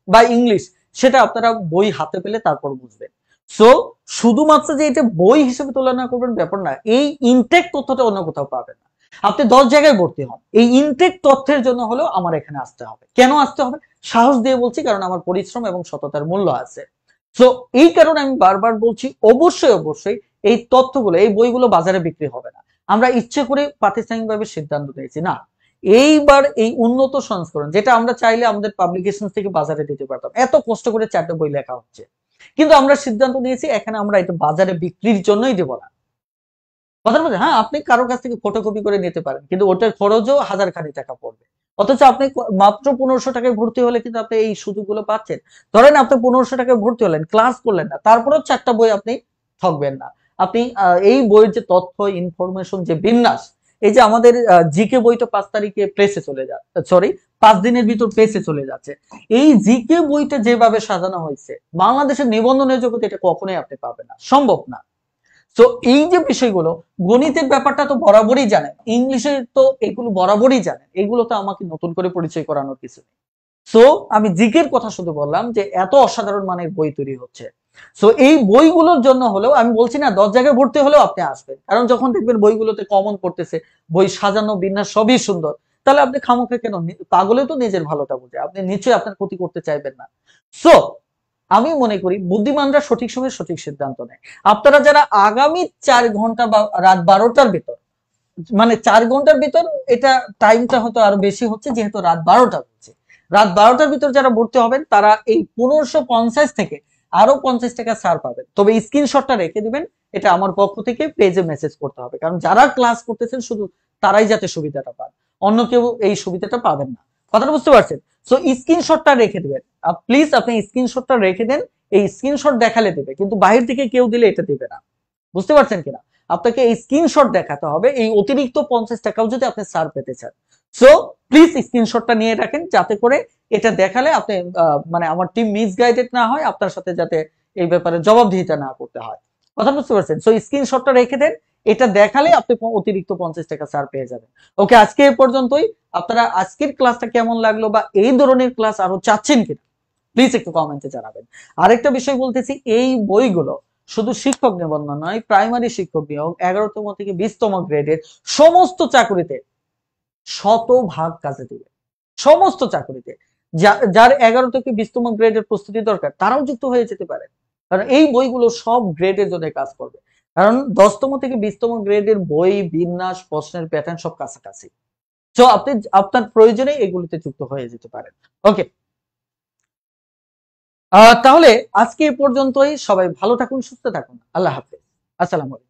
বা ইংলিশ? সেটা আপনারা বই হাতে পেলে তারপর বুঝবেন। সো শুধুমাত্র যে এটা বই হিসেবে তুলনা করবেন ব্যাপার না, এই ইনটেক তথ্যটা অন্য কোথাও পাবেন না। আপনি দশ জায়গায় ভর্তি হন। এই ইনটেক তথ্যের জন্য হলেও আমার এখানে আসতে হবে। কেন আসতে হবে? সাহস দিয়ে বলছি, কারণ আমার পরিশ্রম এবং সততার মূল্য আছে। তো এই কারণে আমি বারবার বলছি, অবশ্যই অবশ্যই এই তথ্যগুলো, এই বইগুলো বাজারে বিক্রি হবে না। আমরা ইচ্ছে করে প্রাতিষ্ঠানিকভাবে সিদ্ধান্ত নিয়েছি। না, এইবার এই উন্নত সংস্করণ, যেটা আমরা চাইলে আমাদের পাবলিকেশন থেকে বাজারে দিতে পারতাম। এত কষ্ট করে চারটে বই লেখা হচ্ছে। কিন্তু আমরা সিদ্ধান্ত নিয়েছি, এখানে আমরা এটা বাজারে বিক্রির জন্যই দেবো না। কথা বলছে হ্যাঁ আপনি কারোর কাছ থেকে ফটোকপি করে নিতে পারেন, কিন্তু ওটার খরচও হাজার খানি টাকা পড়বে। অথচ আপনি মাত্র পনেরোশো টাকায় ভর্তি হলে কিন্তু আপনি এই সুযোগগুলো পাচ্ছেন। ধরেন আপনি পনেরোশো টাকায় ভর্তি হলেন ক্লাস করলেন না, তারপরেও চারটা বই আপনি ঠকবেন না। আপনি এই বইয়ের যে তথ্য ইনফরমেশন যে বিন্যাস, এই যে আমাদের জিকে বইটা পাঁচ তারিখে প্রেসে চলে যা সরি পাঁচ দিনের ভিতর প্রেসে চলে যাচ্ছে। এই জিকে বইটা যেভাবে সাজানো হয়েছে, বাংলাদেশের নিবন্ধনের জগতে এটা কখনোই আপনি পাবেন না, সম্ভব না। তো এই যে বিষয়গুলো, গণিতের ব্যাপারটা তো বরাবরই জানেন ইংলিশের তো এগুলো বরাবরই জানেন, এগুলো তো আমাকে নতুন করে পরিচয় করানোর কিছু নেই। সো আমি জিকের কথা শুধু বললাম যে, এত অসাধারণ মানের বই তৈরি হচ্ছে। সো এই বইগুলোর জন্য হলেও আমি বলছি না, দশ জায়গায় ভর্তি হলেও আপনি আসবেন। কারণ যখন দেখবেন বইগুলোতে কমন পড়তেছে বই সাজানো, বিন্যাস সবই সুন্দর। তাহলে আপনি খামুখে কেন? পাগলে তো নিজের ভালোটা বুঝে। আপনি নিশ্চয়ই আপনার ক্ষতি করতে চাইবেন না। সো আমি মনে করি বুদ্ধিমানরা সঠিক সময় সঠিক সিদ্ধান্ত নেয়। আপনারা যারা আগামী চার ঘণ্টা বা রাত বারোটার ভিতর মানে চার ঘণ্টার ভিতর এটা টাইমটা হয়তো আরও বেশি হচ্ছে, যেহেতু রাত বারোটা হচ্ছে। রাত বারোটার ভিতর যারা ভর্তি হবেন, তারা এই পনেরোশো পঞ্চাশ থেকে আরও পঞ্চাশ টাকা ছাড় পাবেন। তবে স্ক্রিনশটটা রেখে দিবেন, এটা আমার পক্ষ থেকে পেজে মেসেজ করতে হবে। কারণ যারা ক্লাস করতেছেন, শুধু তারাই যাতে সুবিধাটা পান। অন্য কেউ এই সুবিধাটা পাবেন না। কথাটা বুঝতে পারছেন? সো স্ক্রিনশটটা রেখে দেবেন। প্লিজ আপনি স্ক্রিনশটটা রেখে দেন, এই স্ক্রিনশট দেখালে দেবে। কিন্তু বাহির থেকে কেউ দিলে এটা দেবে না। বুঝতে পারছেন কিনা? আপনাকে এই স্ক্রিনশট দেখাতে হবে, এই অতিরিক্ত পঞ্চাশ টাকাও যদি আপনি সার পেতে চান। সো প্লিজ স্ক্রিনশটটা নিয়ে রাখেন, যাতে করে এটা দেখালে আপনি মানে আমার টিম মিসগাইডেড না হয়, আপনার সাথে যাতে এই ব্যাপারে জবাবদিহিতা না করতে হয়। কথা বুঝতে পারছেন? সো স্ক্রিনশটটা রেখে দেন। এটা দেখালে আপনি অতিরিক্ত পঞ্চাশ টাকা ছাড় পেয়ে যাবেন। ওকে আজকে এ পর্যন্তই। আপনারা আজকের ক্লাসটা কেমন লাগল বা এই ধরনের ক্লাস আরও চাচ্ছেন কিনা? প্লিজ একটু কমেন্টে জানাবেন। আরেকটা বিষয় বলতেছি, এই বইগুলো শুধু শিক্ষক নিবন্ধন নয় প্রাইমারি শিক্ষক নিয়োগ এগারোতম থেকে বিশতম গ্রেডের সমস্ত চাকরিতে শত ভাগ কাজে দিবে। সমস্ত চাকরিতে। যার এগারো থেকে বিশতম গ্রেডের প্রস্তুতি দরকার, তারাও যুক্ত হয়ে যেতে পারে। কারণ এই বইগুলো সব গ্রেডের জন্য কাজ করবে। কারণ দশতম থেকে বিশতম গ্রেডের বই, বিন্যাস, প্রশ্নের প্যাটার্ন সব কাছাকাছি। তো আপনি আপনার প্রয়োজনে এগুলিতে যুক্ত হয়ে যেতে পারেন। ওকে তাহলে আজকে এ পর্যন্তই। সবাই ভালো থাকুন, সুস্থ থাকুন। আল্লাহ হাফেজ। আসসালামু আলাইকুম।